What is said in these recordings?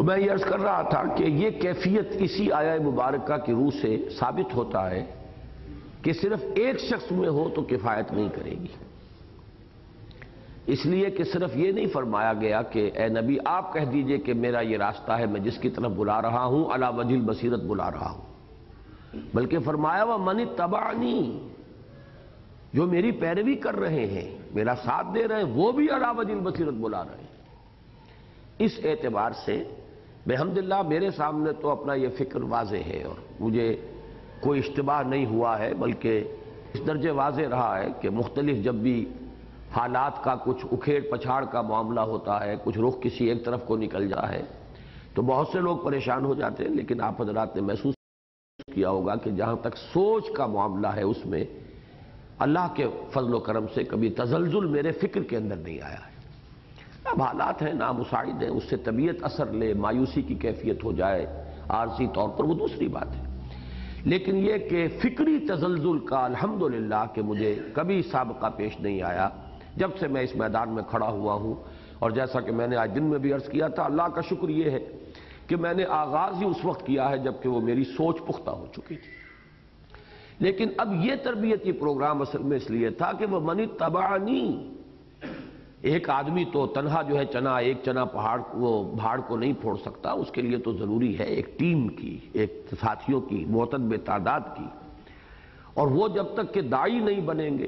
تو میں یہ عرض کر رہا تھا کہ یہ کیفیت اسی آیا مبارکہ کی روح سے ثابت ہوتا ہے کہ صرف ایک شخص میں ہو تو کفایت نہیں کرے گی۔ اس لیے کہ صرف یہ نہیں فرمایا گیا کہ اے نبی، آپ کہہ دیجیے کہ میرا یہ راستہ ہے، میں جس کی طرف بلا رہا ہوں علا وجل بصیرت بلا رہا ہوں۔ بلکہ فرمایا وہ منی تبانی جو میری پیروی کر رہے ہیں، میرا ساتھ دے رہے ہیں، وہ بھی علا وجل بصیرت بلا رہے ہیں۔ اس اعتبار سے بحمد اللہ، میرے سامنے تو اپنا یہ فکر واضح ہے اور مجھے کوئی اشتباہ نہیں ہوا ہے، بلکہ اس درجے واضح رہا ہے کہ مختلف جب بھی حالات کا کچھ اکھیڑ پچھاڑ کا معاملہ ہوتا ہے، کچھ رخ کسی ایک طرف کو نکل جا ہے، تو بہت سے لوگ پریشان ہو جاتے ہیں، لیکن آپ حضرات نے محسوس کیا ہوگا کہ جہاں تک سوچ کا معاملہ ہے، اس میں اللہ کے فضل و کرم سے کبھی تزلزل میرے فکر کے اندر نہیں آیا ہے۔ اب حالات ہیں، نامساعد ہیں، اس سے طبیعت اثر لے، مایوسی کی کیفیت ہو جائے، عارضی طور پر وہ دوسری بات ہے۔ لیکن یہ کہ فکری تزلزل کا الحمدللہ کہ مجھے کبھی سابقہ پیش نہیں آیا، جب سے میں اس میدان میں کھڑا ہوا ہوں، اور جیسا کہ میں نے آج دن میں بھی عرض کیا تھا، اللہ کا شکر یہ ہے کہ میں نے آغاز ہی اس وقت کیا ہے جبکہ وہ میری سوچ پختہ ہو چکی تھی۔ لیکن اب یہ تربیتی پروگرام اصل میں اس لیے تھا کہ وہ منی تبانی ایک آدمی تو تنہا جو ہے چنا، ایک چنا پہاڑ کو بھاڑ کو نہیں پھوڑ سکتا، اس کے لیے تو ضروری ہے ایک ٹیم کی، ایک ساتھیوں کی، معتد بے تعداد کی۔ اور وہ جب تک کہ دائی نہیں بنیں گے،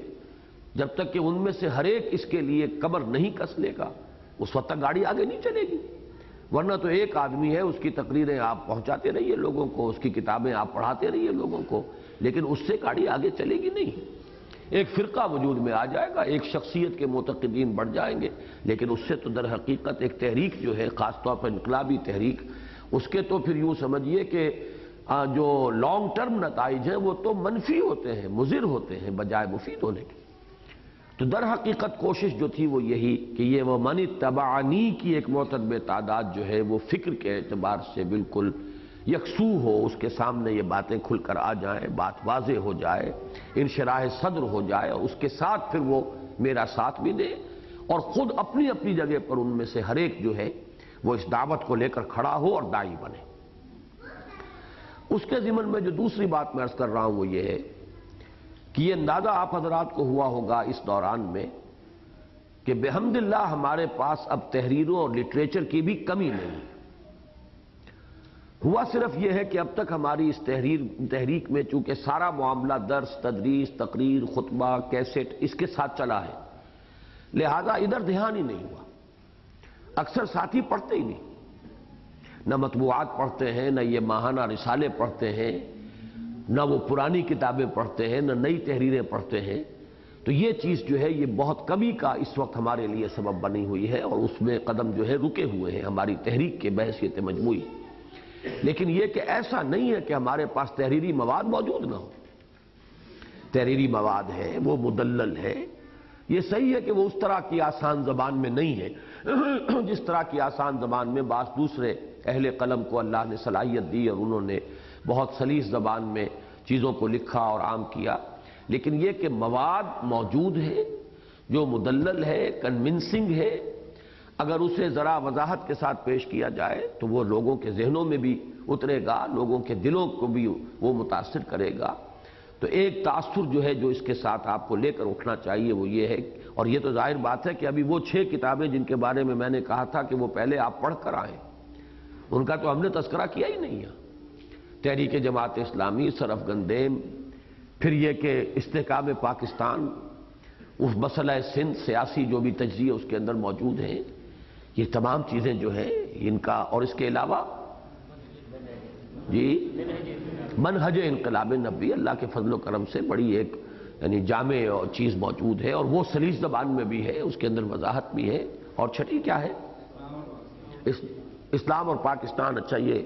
جب تک کہ ان میں سے ہر ایک اس کے لیے قبر نہیں کس لے گا اس وقت تک گاڑی آگے نہیں چلے گی۔ ورنہ تو ایک آدمی ہے، اس کی تقریریں آپ پہنچاتے رہیے لوگوں کو، اس کی کتابیں آپ پڑھاتے رہیے لوگوں کو، لیکن اس سے گاڑی آگے چلے گی نہیں۔ ایک فرقہ وجود میں آ جائے گا، ایک شخصیت کے معتقدین بڑھ جائیں گے، لیکن اس سے تو در حقیقت ایک تحریک جو ہے، خاص طور پر انقلابی تحریک، اس کے تو پھر یوں سمجھیے کہ جو لانگ ٹرم نتائج ہیں، وہ تو منفی ہوتے ہیں، مضر ہوتے ہیں، بجائے مفید ہونے کے۔ تو در حقیقت کوشش جو تھی وہ یہی کہ یہ وہ منی تبانی کی ایک معتب تعداد جو ہے، وہ فکر کے اعتبار سے بالکل یکسو ہو اس کے سامنے یہ باتیں کھل کر آ جائیں، بات واضح ہو جائے انشراح صدر ہو جائے، اور اس کے ساتھ پھر وہ میرا ساتھ بھی دے۔ اور خود اپنی اپنی جگہ پر ان میں سے ہر ایک جو ہے، وہ اس دعوت کو لے کر کھڑا ہو اور دائی بنے۔ اس کے ذمن میں جو دوسری بات میں عرض کر رہا ہوں وہ یہ ہے کہ یہ اندازہ آپ حضرات کو ہوا ہوگا اس دوران میں کہ بحمد اللہ ہمارے پاس اب تحریروں اور لٹریچر کی بھی کمی نہیں۔ ہوا صرف یہ ہے کہ اب تک ہماری اس تحریر تحریک میں چونکہ سارا معاملہ درس، تدریس، تقریر، خطبہ، کیسٹ اس کے ساتھ چلا ہے، لہذا ادھر دھیان ہی نہیں ہوا۔ اکثر ساتھی پڑھتے ہی نہیں۔ نہ مطبوعات پڑھتے ہیں، نہ یہ ماہانہ رسالے پڑھتے ہیں، نہ وہ پرانی کتابیں پڑھتے ہیں، نہ نئی تحریریں پڑھتے ہیں۔ تو یہ چیز جو ہے، یہ بہت کمی کا اس وقت ہمارے لیے سبب بنی ہوئی ہے اور اس میں قدم جو ہے رکے ہوئے ہیں۔ ہماری تحریک کے بحثیت مجموعی۔ لیکن یہ کہ ایسا نہیں ہے کہ ہمارے پاس تحریری مواد موجود نہ ہو۔ تحریری مواد ہے، وہ مدلل ہے۔ یہ صحیح ہے کہ وہ اس طرح کی آسان زبان میں نہیں ہے۔ جس طرح کی آسان زبان میں بعض دوسرے اہل قلم کو اللہ نے صلاحیت دی اور انہوں نے بہت سلیس زبان میں چیزوں کو لکھا اور عام کیا۔ لیکن یہ کہ مواد موجود ہے، جو مدلل ہے کنونسنگ ہے اگر اسے ذرا وضاحت کے ساتھ پیش کیا جائے تو وہ لوگوں کے ذہنوں میں بھی اترے گا، لوگوں کے دلوں کو بھی وہ متاثر کرے گا۔ تو ایک تاثر جو ہے جو اس کے ساتھ آپ کو لے کر اٹھنا چاہیے وہ یہ ہے، اور یہ تو ظاہر بات ہے کہ ابھی وہ چھ کتابیں جن کے بارے میں میں نے کہا تھا کہ وہ پہلے آپ پڑھ کر آئیں۔ ان کا تو ہم نے تذکرہ کیا ہی نہیں ہے۔ تحریک جماعت اسلامی سرف گندیم، پھر یہ کہ استحکام پاکستان، اس مسئلہ سندھ سیاسی جو بھی تجزیے اس کے اندر موجود ہیں یہ تمام چیزیں جو ہیں، ان کا، اور اس کے علاوہ؟ جی؟ منحج انقلاب نبی اللہ کے فضل و کرم سے بڑی ایک یعنی جامع اور چیز موجود ہے، اور وہ سلیس زبان میں بھی ہے، اس کے اندر وضاحت بھی ہے، اور چھٹی کیا ہے؟ اسلام اور پاکستان اچھا یہ،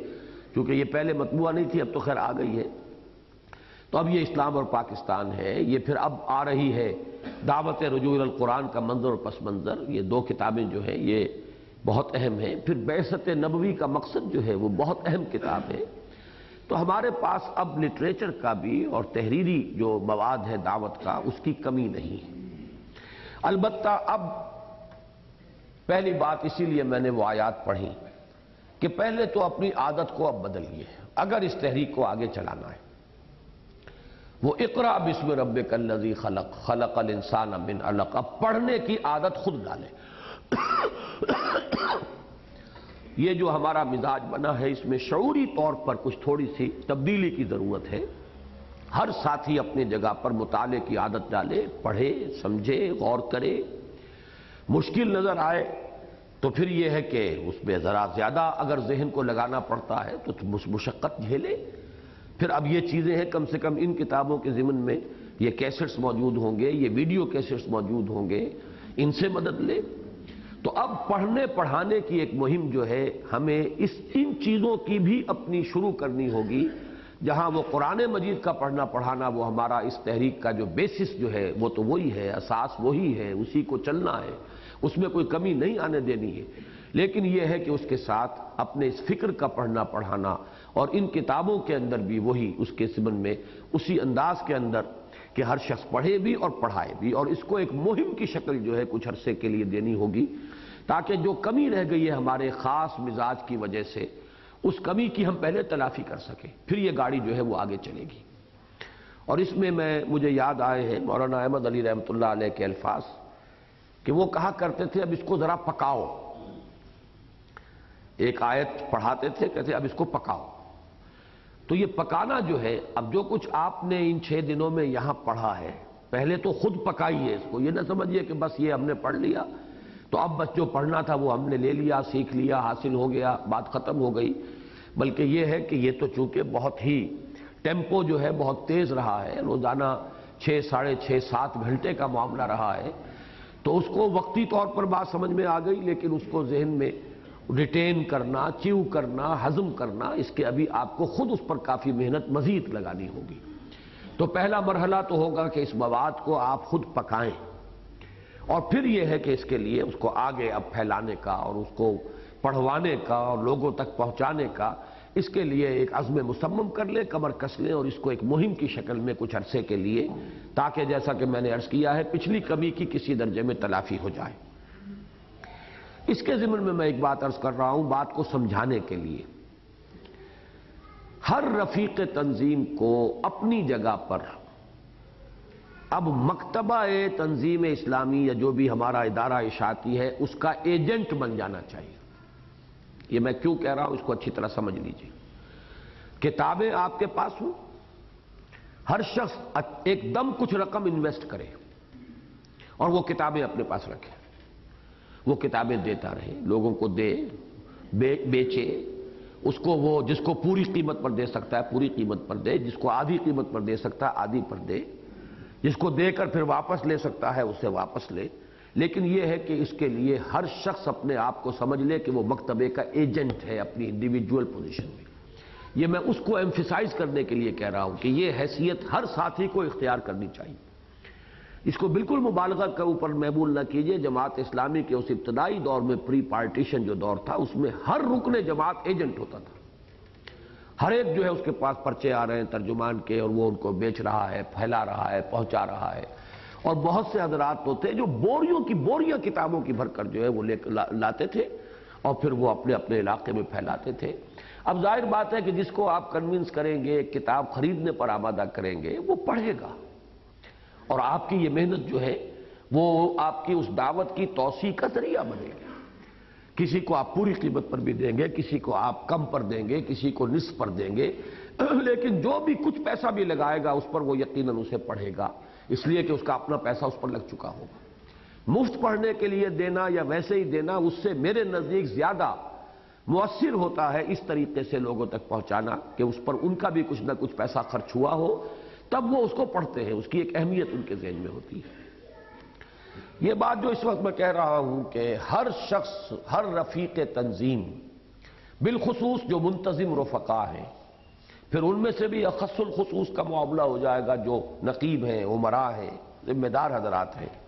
کیونکہ یہ پہلے مطبوعہ نہیں تھی، اب تو خیر آ گئی ہے۔ تو اب یہ اسلام اور پاکستان ہے، یہ پھر اب آ رہی ہے۔ دعوت رجوع القرآن کا منظر اور پس منظر، یہ دو کتابیں جو ہیں، یہ بہت اہم ہے۔ پھر بیست نبوی کا مقصد جو ہے وہ بہت اہم کتاب ہے۔ تو ہمارے پاس اب لٹریچر کا بھی اور تحریری جو مواد ہے دعوت کا، اس کی کمی نہیں ہے۔ البتہ اب پہلی بات اسی لیے میں نے وہ آیات پڑھی کہ پہلے تو اپنی عادت کو اب بدلیے اگر اس تحریک کو آگے چلانا ہے۔ وہ اقرا بسم رب الذی خلق خلق الانسان من علق۔ اب پڑھنے کی عادت خود ڈالیں۔ یہ جو ہمارا مزاج بنا ہے، اس میں شعوری طور پر کچھ تھوڑی سی تبدیلی کی ضرورت ہے۔ ہر ساتھی اپنے جگہ پر مطالعے کی عادت ڈالے، پڑھے، سمجھے، غور کرے۔ مشکل نظر آئے تو پھر یہ ہے کہ اس میں ذرا زیادہ اگر ذہن کو لگانا پڑتا ہے تو مشقت جھیلے۔ پھر اب یہ چیزیں ہیں، کم سے کم ان کتابوں کے ضمن میں یہ کیسٹس موجود ہوں گے، یہ ویڈیو کیسٹس موجود ہوں گے۔ ان سے مدد لے۔ تو اب پڑھنے پڑھانے کی ایک مہم جو ہے، ہمیں اس ان چیزوں کی بھی اپنی شروع کرنی ہوگی۔ جہاں وہ قرآن مجید کا پڑھنا پڑھانا، وہ ہمارا اس تحریک کا جو بیسس جو ہے، وہ تو وہی ہے، اساس وہی ہے، اسی کو چلنا ہے۔ اس میں کوئی کمی نہیں آنے دینی ہے۔ لیکن یہ ہے کہ اس کے ساتھ اپنے اس فکر کا پڑھنا پڑھانا اور ان کتابوں کے اندر بھی وہی، اس کے سمن میں، اسی انداز کے اندر کہ ہر شخص پڑھے بھی اور پڑھائے بھی اور اس کو ایک مہم کی شکل جو ہے کچھ عرصے کے لیے دینی ہوگی تاکہ جو کمی رہ گئی ہے ہمارے خاص مزاج کی وجہ سے اس کمی کی ہم پہلے تلافی کر سکیں، پھر یہ گاڑی جو ہے وہ آگے چلے گی۔ اور اس میں میں، مجھے یاد آئے ہیں، مولانا احمد علی رحمۃ اللہ علیہ کے الفاظ کہ وہ کہا کرتے تھے، اب اس کو ذرا پکاؤ۔ ایک آیت پڑھاتے تھے، کہتے اب اس کو پکاؤ۔ تو یہ پکانا جو ہے، اب جو کچھ آپ نے ان چھ دنوں میں یہاں پڑھا ہے، پہلے تو خود پکائیے اس کو، یہ نہ سمجھیے کہ بس یہ ہم نے پڑھ لیا۔ تو اب بس جو پڑھنا تھا وہ ہم نے لے لیا، سیکھ لیا، حاصل ہو گیا، بات ختم ہو گئی۔ بلکہ یہ ہے کہ یہ تو چونکہ بہت ہی ٹیمپو جو ہے، بہت تیز رہا ہے، روزانہ چھ، ساڑھے چھ، سات گھنٹے کا معاملہ رہا ہے۔ تو اس کو وقتی طور پر بات سمجھ میں آ گئی، لیکن اس کو ذہن میں ریٹین کرنا چیو کرنا ہضم کرنا، اس کے ابھی آپ کو خود اس پر کافی محنت مزید لگانی ہوگی۔ تو پہلا مرحلہ تو ہوگا کہ اس مواد کو آپ خود پکائیں۔ اور پھر یہ ہے کہ اس کے لیے اس کو آگے اب پھیلانے کا اور اس کو پڑھوانے کا اور لوگوں تک پہنچانے کا، اس کے لیے ایک عزم مصمم کر لیں، کمر کس لیں اور اس کو ایک مہم کی شکل میں کچھ عرصے کے لیے، تاکہ جیسا کہ میں نے عرض کیا ہے، پچھلی کمی کی کسی درجے میں تلافی ہو جائے۔ اس کے ضمن میں میں ایک بات عرض کر رہا ہوں، بات کو سمجھانے کے لیے۔ ہر رفیق تنظیم کو اپنی جگہ پر، اب مکتبہ تنظیم اسلامی یا جو بھی ہمارا ادارہ اشاعتی ہے، اس کا ایجنٹ بن جانا چاہیے۔ یہ میں کیوں کہہ رہا ہوں؟ اس کو اچھی طرح سمجھ لیجیے کتابیں آپ کے پاس ہوں؟ ہر شخص ایک دم کچھ رقم انویسٹ کرے اور وہ کتابیں اپنے پاس رکھے۔ وہ کتابیں دیتا رہے، لوگوں کو دے بیچے۔ اس کو وہ، جس کو پوری قیمت پر دے سکتا ہے، پوری قیمت پر دے۔ جس کو آدھی قیمت پر دے سکتا ہے، آدھی پر دے۔ جس کو دے کر پھر واپس لے سکتا ہے، اسے واپس لے۔ لیکن یہ ہے کہ اس کے لیے ہر شخص اپنے آپ کو سمجھ لے کہ وہ مکتبے کا ایجنٹ ہے اپنی انڈیویجول پوزیشن میں۔ یہ میں اس کو ایمفیسائز کرنے کے لیے کہہ رہا ہوں کہ یہ حیثیت ہر ساتھی کو اختیار کرنی چاہیے۔ اس کو بالکل مبالغہ کے اوپر محمول نہ کیجیے جماعت اسلامی کے اس ابتدائی دور میں پری پارٹیشن جو دور تھا، اس میں ہر رکن جماعت ایجنٹ ہوتا تھا۔ ہر ایک جو ہے اس کے پاس پرچے آ رہے ہیں ترجمان کے اور وہ ان کو بیچ رہا ہے، پھیلا رہا ہے، پہنچا رہا ہے۔ اور بہت سے حضرات تو تھے جو بوریوں کی، بوریاں کتابوں کی بھر کر جو ہے وہ لے لاتے تھے اور پھر وہ اپنے اپنے علاقے میں پھیلاتے تھے۔ اب ظاہر بات ہے کہ جس کو آپ کنوینس کریں گے کتاب خریدنے پر آمادہ کریں گے، وہ پڑھے گا۔ اور آپ کی یہ محنت جو ہے، وہ آپ کی اس دعوت کی توسیع کا ذریعہ بنے گا کسی کو آپ پوری قیمت پر بھی دیں گے، کسی کو آپ کم پر دیں گے، کسی کو نصف پر دیں گے۔ لیکن جو بھی کچھ پیسہ بھی لگائے گا، اس پر وہ یقیناً اسے پڑھے گا۔ اس لیے کہ اس کا اپنا پیسہ اس پر لگ چکا ہوگا۔ مفت پڑھنے کے لیے دینا یا ویسے ہی دینا، اس سے میرے نزدیک زیادہ مؤثر ہوتا ہے اس طریقے سے لوگوں تک پہنچانا کہ اس پر ان کا بھی کچھ نہ کچھ پیسہ خرچ ہوا ہو۔ تب وہ اس کو پڑھتے ہیں، اس کی ایک اہمیت ان کے ذہن میں ہوتی ہے۔ یہ بات جو اس وقت میں کہہ رہا ہوں کہ ہر شخص، ہر رفیق تنظیم، بالخصوص جو منتظم رفقا ہیں، پھر ان میں سے بھی اخص الخصوص کا معاملہ ہو جائے گا جو نقیب ہیں عمرا ہیں، ذمہ دار حضرات ہیں۔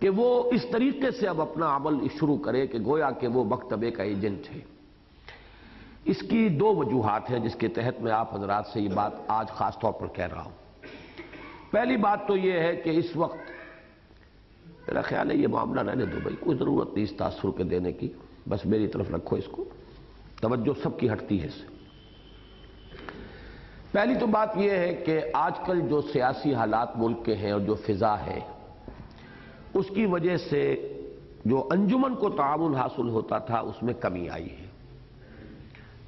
کہ وہ اس طریقے سے اب اپنا عمل شروع کرے کہ گویا کہ وہ مکتبے کا ایجنٹ ہے اس کی دو وجوہات ہیں جس کے تحت میں آپ حضرات سے یہ بات آج خاص طور پر کہہ رہا ہوں۔ پہلی بات تو یہ ہے کہ اس وقت میرا خیال ہے یہ معاملہ رہنے دو بھائی، کوئی ضرورت نہیں اس تاثر کے دینے کی۔ بس میری طرف رکھو اس کو۔ توجہ سب کی ہٹتی ہے اس سے۔ پہلی تو بات یہ ہے کہ آج کل جو سیاسی حالات ملک کے ہیں اور جو فضا ہے، اس کی وجہ سے جو انجمن کو تعاون حاصل ہوتا تھا، اس میں کمی آئی ہے۔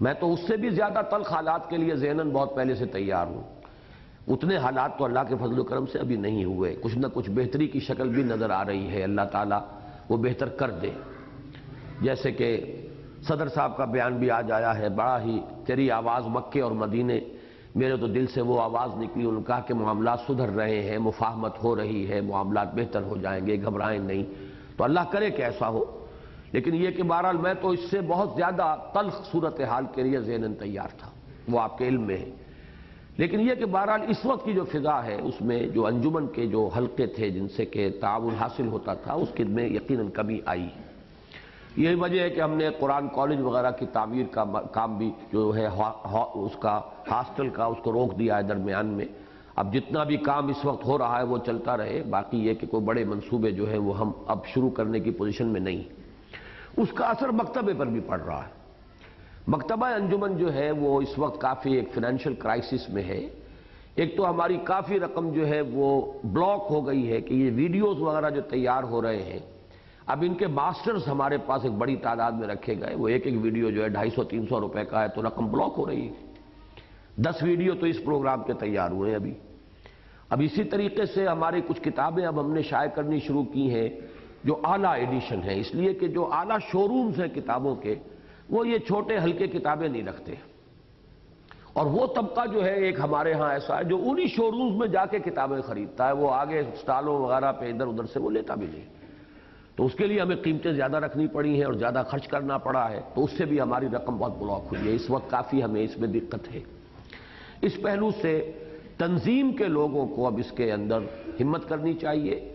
میں تو اس سے بھی زیادہ تلخ حالات کے لیے ذہنن بہت پہلے سے تیار ہوں۔ اتنے حالات تو اللہ کے فضل و کرم سے ابھی نہیں ہوئے۔ کچھ نہ کچھ بہتری کی شکل بھی نظر آ رہی ہے۔ اللہ تعالیٰ وہ بہتر کر دے۔ جیسے کہ صدر صاحب کا بیان بھی آج آیا ہے، بڑا ہی تیری آواز مکے اور مدینے، میرے تو دل سے وہ آواز نکلی ان کہا کہ معاملات سدھر رہے ہیں، مفاہمت ہو رہی ہے، معاملات بہتر ہو جائیں گے، گھبرائیں نہیں۔ تو اللہ کرے کہ ایسا ہو۔ لیکن یہ کہ بہرحال میں تو اس سے بہت زیادہ تلخ صورتحال کے لیے ذہن تیار تھا۔ وہ آپ کے علم میں ہے۔ لیکن یہ کہ بہرحال اس وقت کی جو فضا ہے، اس میں جو انجمن کے جو حلقے تھے جن سے کہ تعاون حاصل ہوتا تھا، اس کی میں یقیناً کمی آئی۔ یہی وجہ ہے کہ ہم نے قرآن کالج وغیرہ کی تعمیر کا کام بھی جو ہے اس کا ہاسٹل کا، اس کو روک دیا ہے درمیان میں۔ اب جتنا بھی کام اس وقت ہو رہا ہے، وہ چلتا رہے۔ باقی یہ کہ کوئی بڑے منصوبے جو ہیں، وہ ہم اب شروع کرنے کی پوزیشن میں نہیں۔ اس کا اثر مکتبے پر بھی پڑ رہا ہے۔ مکتبہ انجمن جو ہے وہ اس وقت کافی ایک فنانشل کرائسس میں ہے۔ ایک تو ہماری کافی رقم جو ہے وہ بلاک ہو گئی ہے کہ یہ ویڈیوز وغیرہ جو تیار ہو رہے ہیں، اب ان کے ماسٹرز ہمارے پاس ایک بڑی تعداد میں رکھے گئے۔ وہ ایک ایک ویڈیو جو ہے ڈھائی سو، تین سو روپے کا ہے تو رقم بلاک ہو رہی ہے۔ دس ویڈیو تو اس پروگرام کے تیار ہوئے ہیں ابھی۔ اب اسی طریقے سے ہماری کچھ کتابیں اب ہم نے شائع کرنی شروع کی ہیں۔ جو اعلیٰ ایڈیشن ہیں اس لیے کہ جو اعلیٰ شو رومز ہیں کتابوں کے، وہ یہ چھوٹے ہلکے کتابیں نہیں رکھتے۔ اور وہ طبقہ جو ہے، ایک ہمارے ہاں ایسا ہے جو انہی شو رومز میں جا کے کتابیں خریدتا ہے۔ وہ آگے سٹالوں وغیرہ پہ ادھر ادھر سے وہ لیتا بھی نہیں۔ تو اس کے لیے ہمیں قیمتیں زیادہ رکھنی پڑی ہیں اور زیادہ خرچ کرنا پڑا ہے۔ تو اس سے بھی ہماری رقم بہت بلاک ہوئی ہے۔ اس وقت کافی ہمیں اس میں دقت ہے۔ اس پہلو سے تنظیم کے لوگوں کو اب اس کے اندر ہمت کرنی چاہیے۔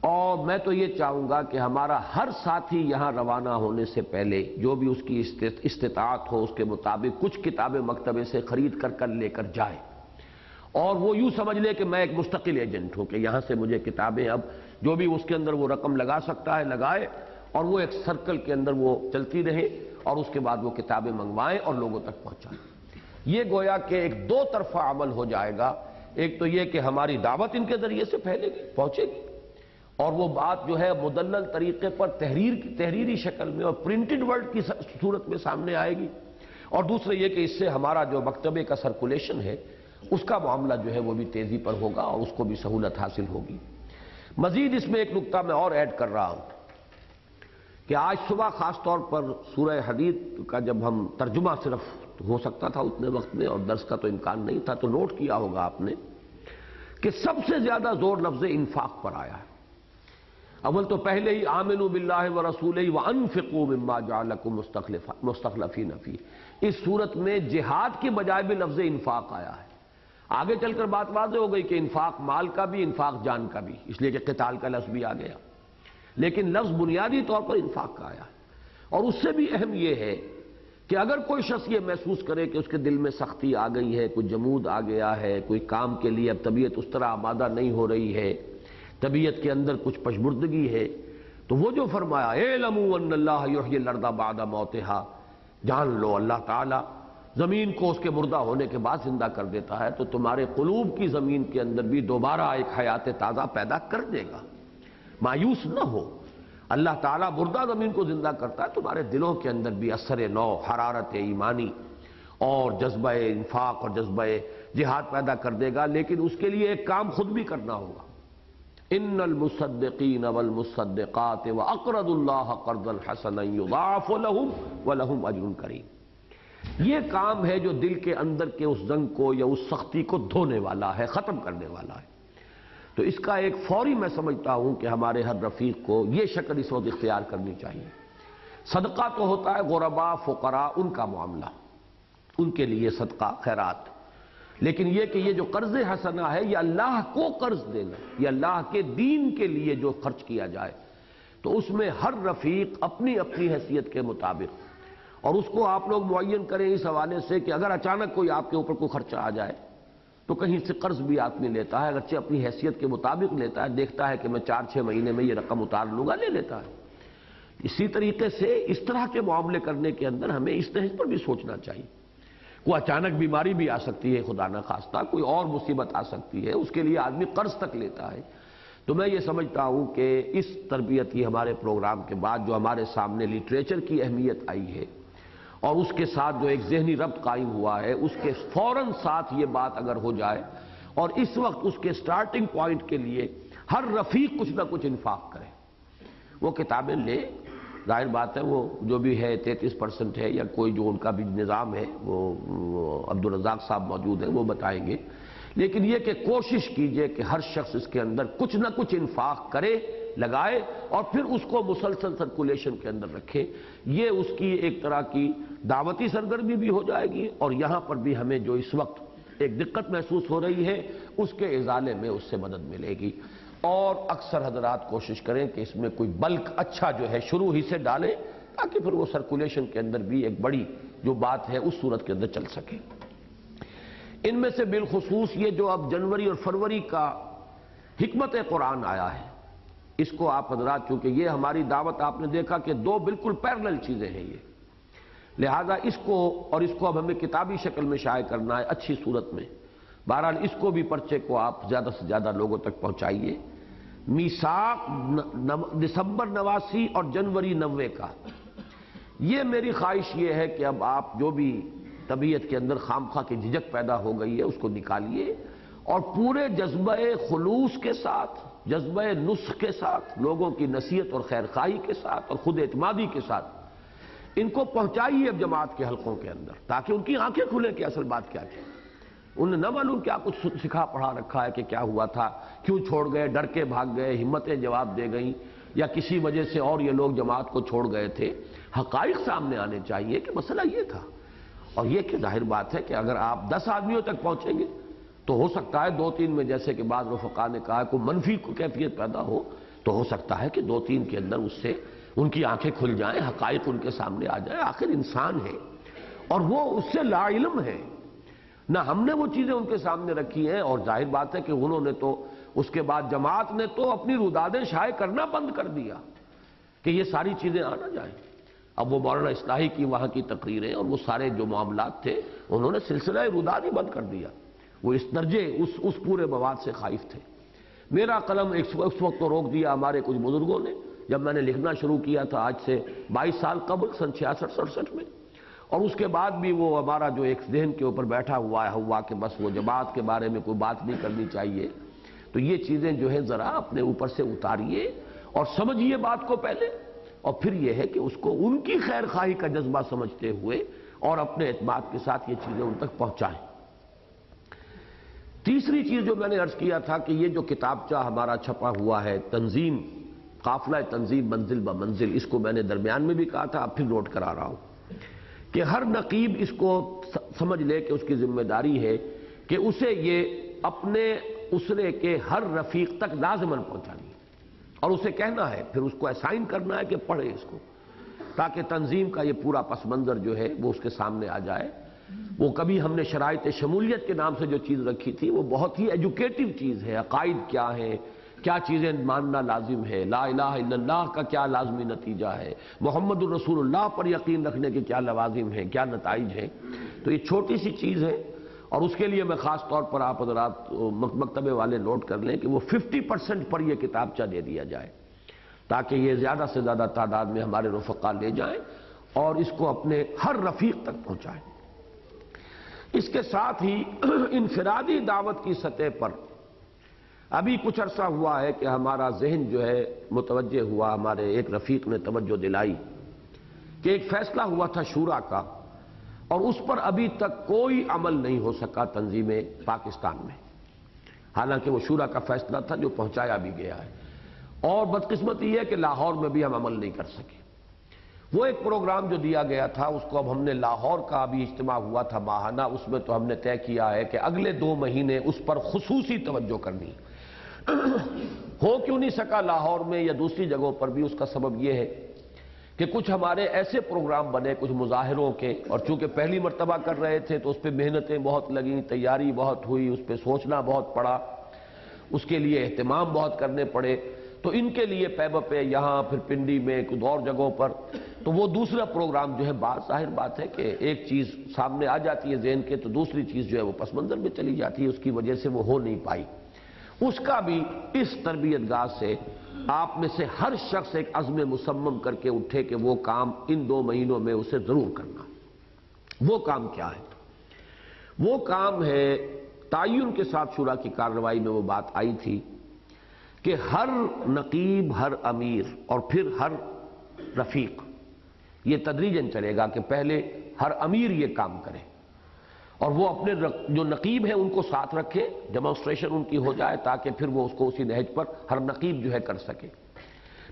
اور میں تو یہ چاہوں گا کہ ہمارا ہر ساتھی یہاں روانہ ہونے سے پہلے جو بھی اس کی استطاعت ہو، اس کے مطابق کچھ کتابیں مکتبے سے خرید کر کر لے کر جائے۔ اور وہ یوں سمجھ لے کہ میں ایک مستقل ایجنٹ ہوں کہ یہاں سے مجھے کتابیں اب جو بھی اس کے اندر وہ رقم لگا سکتا ہے، لگائے اور وہ ایک سرکل کے اندر وہ چلتی رہے اور اس کے بعد وہ کتابیں منگوائیں اور لوگوں تک پہنچائیں۔ یہ گویا کہ ایک دو طرفہ عمل ہو جائے گا۔ ایک تو یہ کہ ہماری دعوت ان کے ذریعے سے پھیلے گی، پہنچے گی۔ اور وہ بات جو ہے مدلل طریقے پر تحریر کی تحریری شکل میں اور پرنٹڈ ورڈ کی صورت میں سامنے آئے گی۔ اور دوسرے یہ کہ اس سے ہمارا جو مکتبے کا سرکولیشن ہے، اس کا معاملہ جو ہے وہ بھی تیزی پر ہوگا اور اس کو بھی سہولت حاصل ہوگی۔ مزید اس میں ایک نقطہ میں اور ایڈ کر رہا ہوں کہ آج صبح خاص طور پر سورہ حدید کا جب ہم ترجمہ صرف ہو سکتا تھا اتنے وقت میں اور درس کا تو امکان نہیں تھا، تو نوٹ کیا ہوگا آپ نے کہ سب سے زیادہ زور لفظ انفاق پر آیا ہے۔ اول تو پہلے ہی آمنوا باللہ و رسول وانفقوا مما جعلکم مستخلفین فی۔ اس صورت میں جہاد کی بجائے بھی لفظ انفاق آیا ہے۔ آگے چل کر بات واضح ہو گئی کہ انفاق مال کا بھی، انفاق جان کا بھی۔ اس لیے کہ قتال کا لفظ بھی آ گیا۔ لیکن لفظ بنیادی طور پر انفاق کا آیا۔ ہے اور اس سے بھی اہم یہ ہے کہ اگر کوئی شخص یہ محسوس کرے کہ اس کے دل میں سختی آ گئی ہے، کوئی جمود آ گیا ہے، کوئی کام کے لیے اب طبیعت اس طرح آمادہ نہیں ہو رہی ہے طبیعت کے اندر کچھ پشمردگی ہے، تو وہ جو فرمایا، اے لمو اللہ لردہ بادہ موتحا جان لو، اللہ تعالیٰ زمین کو اس کے مردہ ہونے کے بعد زندہ کر دیتا ہے، تو تمہارے قلوب کی زمین کے اندر بھی دوبارہ ایک حیات تازہ پیدا کر دے گا۔ مایوس نہ ہو۔ اللہ تعالیٰ مردہ زمین کو زندہ کرتا ہے، تمہارے دلوں کے اندر بھی اثر نو، حرارت ایمانی اور جذبہ انفاق اور جذبہ جہاد پیدا کر دے گا، لیکن اس کے لیے ایک کام خود بھی کرنا ہوگا۔ ان المصدقین والمصدقات واقرض اللہ قرضا حسنا یضاعف لهم ولهم اجر کریم۔ یہ کام ہے جو دل کے اندر کے اس زنگ کو یا اس سختی کو دھونے والا ہے، ختم کرنے والا ہے۔ تو اس کا ایک فوری میں سمجھتا ہوں کہ ہمارے ہر رفیق کو یہ شکل اس وقت اختیار کرنی چاہیے۔ صدقہ تو ہوتا ہے غربا فقراء، ان کا معاملہ۔ ان کے لیے صدقہ خیرات۔ لیکن یہ کہ یہ جو قرض حسنہ ہے، یہ اللہ کو قرض دینا، یہ اللہ کے دین کے لیے جو خرچ کیا جائے، تو اس میں ہر رفیق اپنی اپنی حیثیت کے مطابق۔ اور اس کو آپ لوگ معین کریں اس حوالے سے کہ اگر اچانک کوئی آپ کے اوپر کوئی خرچہ آ جائے، تو کہیں سے قرض بھی آدمی لیتا ہے، اگرچہ اپنی حیثیت کے مطابق لیتا ہے، دیکھتا ہے کہ میں چار چھ مہینے میں یہ رقم اتار لوں گا، لے لیتا ہے۔ اسی طریقے سے اس طرح کے معاملے کرنے کے اندر ہمیں اس نحج پر بھی سوچنا چاہیے۔ کوئی اچانک بیماری بھی آ سکتی ہے، خدا نہ خواستہ کوئی اور مصیبت آ سکتی ہے، اس کے لیے آدمی قرض تک لیتا ہے۔ تو میں یہ سمجھتا ہوں کہ اس تربیت کی ہمارے پروگرام کے بعد جو ہمارے سامنے لٹریچر کی اہمیت آئی ہے اور اس کے ساتھ جو ایک ذہنی ربط قائم ہوا ہے، اس کے فوراً ساتھ یہ بات اگر ہو جائے اور اس وقت اس کے سٹارٹنگ پوائنٹ کے لیے ہر رفیق کچھ نہ کچھ انفاق کرے۔ وہ کتابیں لے ظاہر بات ہے، وہ جو بھی ہے، تینتیس پرسنٹ ہے یا کوئی جو ان کا بھی نظام ہے، وہ عبدالرزاق صاحب موجود ہیں، وہ بتائیں گے۔ لیکن یہ کہ کوشش کیجیے کہ ہر شخص اس کے اندر کچھ نہ کچھ انفاق کرے، لگائے اور پھر اس کو مسلسل سرکولیشن کے اندر رکھے۔ یہ اس کی ایک طرح کی دعوتی سرگرمی بھی ہو جائے گی اور یہاں پر بھی ہمیں جو اس وقت ایک دقت محسوس ہو رہی ہے، اس کے ازالے میں اس سے مدد ملے گی۔ اور اکثر حضرات کوشش کریں کہ اس میں کوئی بلک اچھا جو ہے شروع ہی سے ڈالیں تاکہ پھر وہ سرکولیشن کے اندر بھی ایک بڑی جو بات ہے اس صورت کے اندر چل سکے۔ ان میں سے بالخصوص یہ جو اب جنوری اور فروری کا حکمت قرآن آیا ہے، اس کو آپ حضرات، چونکہ یہ ہماری دعوت، آپ نے دیکھا کہ دو بالکل پیرلل چیزیں ہیں یہ۔ لہذا اس کو اور اس کو اب ہمیں کتابی شکل میں شائع کرنا ہے اچھی صورت میں۔ بہرحال اس کو بھی پرچے کو آپ زیادہ سے زیادہ لوگوں تک پہنچائیے۔ میساک دسمبر نواسی اور جنوری نوے کا۔ یہ میری خواہش یہ ہے کہ اب آپ جو بھی طبیعت کے اندر خامخواہ کی جھجک پیدا ہو گئی ہے، اس کو نکالیے اور پورے جذبہ خلوص کے ساتھ، جذبہ نسخ کے ساتھ، لوگوں کی نصیحت اور خیرخواہی کے ساتھ اور خود اعتمادی کے ساتھ ان کو پہنچائیے اب جماعت کے حلقوں کے اندر تاکہ ان کی آنکھیں کھلیں کہ اصل بات کیا ہے انہوں نے نہ معلوم کیا کچھ سکھا پڑھا رکھا ہے کہ کیا ہوا تھا؟ کیوں چھوڑ گئے؟ ڈر کے بھاگ گئے، ہمتیں جواب دے گئیں، یا کسی وجہ سے اور یہ لوگ جماعت کو چھوڑ گئے تھے؟ حقائق سامنے آنے چاہیے کہ مسئلہ یہ تھا۔ اور یہ کہ ظاہر بات ہے کہ اگر آپ دس آدمیوں تک پہنچیں گے، تو ہو سکتا ہے دو تین میں جیسے کہ بعض رفقا نے کہا کوئی منفی کیفیت پیدا ہو، تو ہو سکتا ہے کہ دو تین کے اندر اس سے ان کی آنکھیں کھل جائیں، حقائق ان کے سامنے آ جائیں۔ آخر انسان ہے اور وہ اس سے لا علم ہے۔ نہ ہم نے وہ چیزیں ان کے سامنے رکھی ہیں اور ظاہر بات ہے کہ انہوں نے تو اس کے بعد جماعت نے تو اپنی رودادیں شائع کرنا بند کر دیا کہ یہ ساری چیزیں آنا جائیں۔ اب وہ مولانا اصلاحی کی وہاں کی تقریریں اور وہ سارے جو معاملات تھے، انہوں نے سلسلہ روداد ہی بند کر دیا۔ وہ اس درجے، اس اس پورے مواد سے خائف تھے۔ میرا قلم اس وقت تو روک دیا ہمارے کچھ بزرگوں نے۔ جب میں نے لکھنا شروع کیا تھا، آج سے بائیس سال قبل، سن چھیاسٹھ، سڑسٹھ میں۔ اور اس کے بعد بھی وہ ہمارا جو ایک ذہن کے اوپر بیٹھا ہوا ہے ہوا کہ بس وہ جماعت کے بارے میں کوئی بات نہیں کرنی چاہیے، تو یہ چیزیں جو ہیں ذرا اپنے اوپر سے اتاریے اور سمجھیے بات کو پہلے۔ اور پھر یہ ہے کہ اس کو ان کی خیر خواہی کا جذبہ سمجھتے ہوئے اور اپنے اعتماد کے ساتھ یہ چیزیں ان تک پہنچائیں۔ تیسری چیز جو میں نے عرض کیا تھا کہ یہ جو کتابچہ ہمارا چھپا ہوا ہے، تنظیم، قافلہ تنظیم منزل ب منزل، اس کو میں نے درمیان میں بھی کہا تھا، اب پھر نوٹ کرا رہا ہوں۔ کہ ہر نقیب اس کو سمجھ لے کہ اس کی ذمہ داری ہے کہ اسے یہ اپنے اسرے کے ہر رفیق تک لازمن پہنچانی ہے اور اسے کہنا ہے، پھر اس کو اسائن کرنا ہے کہ پڑھے اس کو، تاکہ تنظیم کا یہ پورا پس منظر جو ہے وہ اس کے سامنے آ جائے۔ وہ کبھی ہم نے شرائط شمولیت کے نام سے جو چیز رکھی تھی، وہ بہت ہی ایجوکیٹو چیز ہے، عقائد کیا ہے کیا چیزیں ماننا لازم ہے؟ لا الہ الا اللہ کا کیا لازمی نتیجہ ہے؟ محمد الرسول اللہ پر یقین رکھنے کے کیا لوازم ہیں؟ کیا نتائج ہیں؟ تو یہ چھوٹی سی چیز ہے اور اس کے لیے میں خاص طور پر آپ حضرات مکتبے والے نوٹ کر لیں کہ وہ ففٹی پرسنٹ پر یہ کتابچہ دے دیا جائے تاکہ یہ زیادہ سے زیادہ تعداد میں ہمارے رفقا لے جائیں اور اس کو اپنے ہر رفیق تک پہنچائیں۔ اس کے ساتھ ہی انفرادی دعوت کی سطح پر ابھی کچھ عرصہ ہوا ہے کہ ہمارا ذہن جو ہے متوجہ ہوا، ہمارے ایک رفیق نے توجہ دلائی کہ ایک فیصلہ ہوا تھا شورا کا اور اس پر ابھی تک کوئی عمل نہیں ہو سکا تنظیم پاکستان میں۔ حالانکہ وہ شورا کا فیصلہ تھا جو پہنچایا بھی گیا ہے۔ اور بدقسمتی یہ ہے کہ لاہور میں بھی ہم عمل نہیں کر سکے۔ وہ ایک پروگرام جو دیا گیا تھا، اس کو اب ہم نے لاہور کا بھی اجتماع ہوا تھا ماہانہ اس میں تو ہم نے طے کیا ہے کہ اگلے دو مہینے اس پر خصوصی توجہ کرنی ہو کیوں نہیں سکا لاہور میں یا دوسری جگہوں پر بھی؟ اس کا سبب یہ ہے کہ کچھ ہمارے ایسے پروگرام بنے، کچھ مظاہروں کے، اور چونکہ پہلی مرتبہ کر رہے تھے تو اس پہ محنتیں بہت لگیں، تیاری بہت ہوئی، اس پہ سوچنا بہت پڑا، اس کے لیے اہتمام بہت کرنے پڑے۔ تو ان کے لیے پے بپے یہاں، پھر پنڈی میں کچھ اور جگہوں پر، تو وہ دوسرا پروگرام جو ہے، بات ظاہر بات ہے کہ ایک چیز سامنے آ جاتی ہے ذہن کے، تو دوسری چیز جو ہے وہ پس منظر میں چلی جاتی ہے، اس کی وجہ سے وہ ہو نہیں پائی۔ اس کا بھی اس تربیت گاہ سے آپ میں سے ہر شخص ایک عزم مسمم کر کے اٹھے کہ وہ کام ان دو مہینوں میں اسے ضرور کرنا وہ کام کیا ہے؟ وہ کام ہے تعین کے ساتھ شورا کی کارروائی میں وہ بات آئی تھی کہ ہر نقیب، ہر امیر اور پھر ہر رفیق یہ تدریجن چلے گا کہ پہلے ہر امیر یہ کام کرے۔ اور وہ اپنے جو نقیب ہیں ان کو ساتھ رکھے ڈیمانسٹریشن ان کی ہو جائے تاکہ پھر وہ اس کو اسی نہج پر ہر نقیب جو ہے کر سکے۔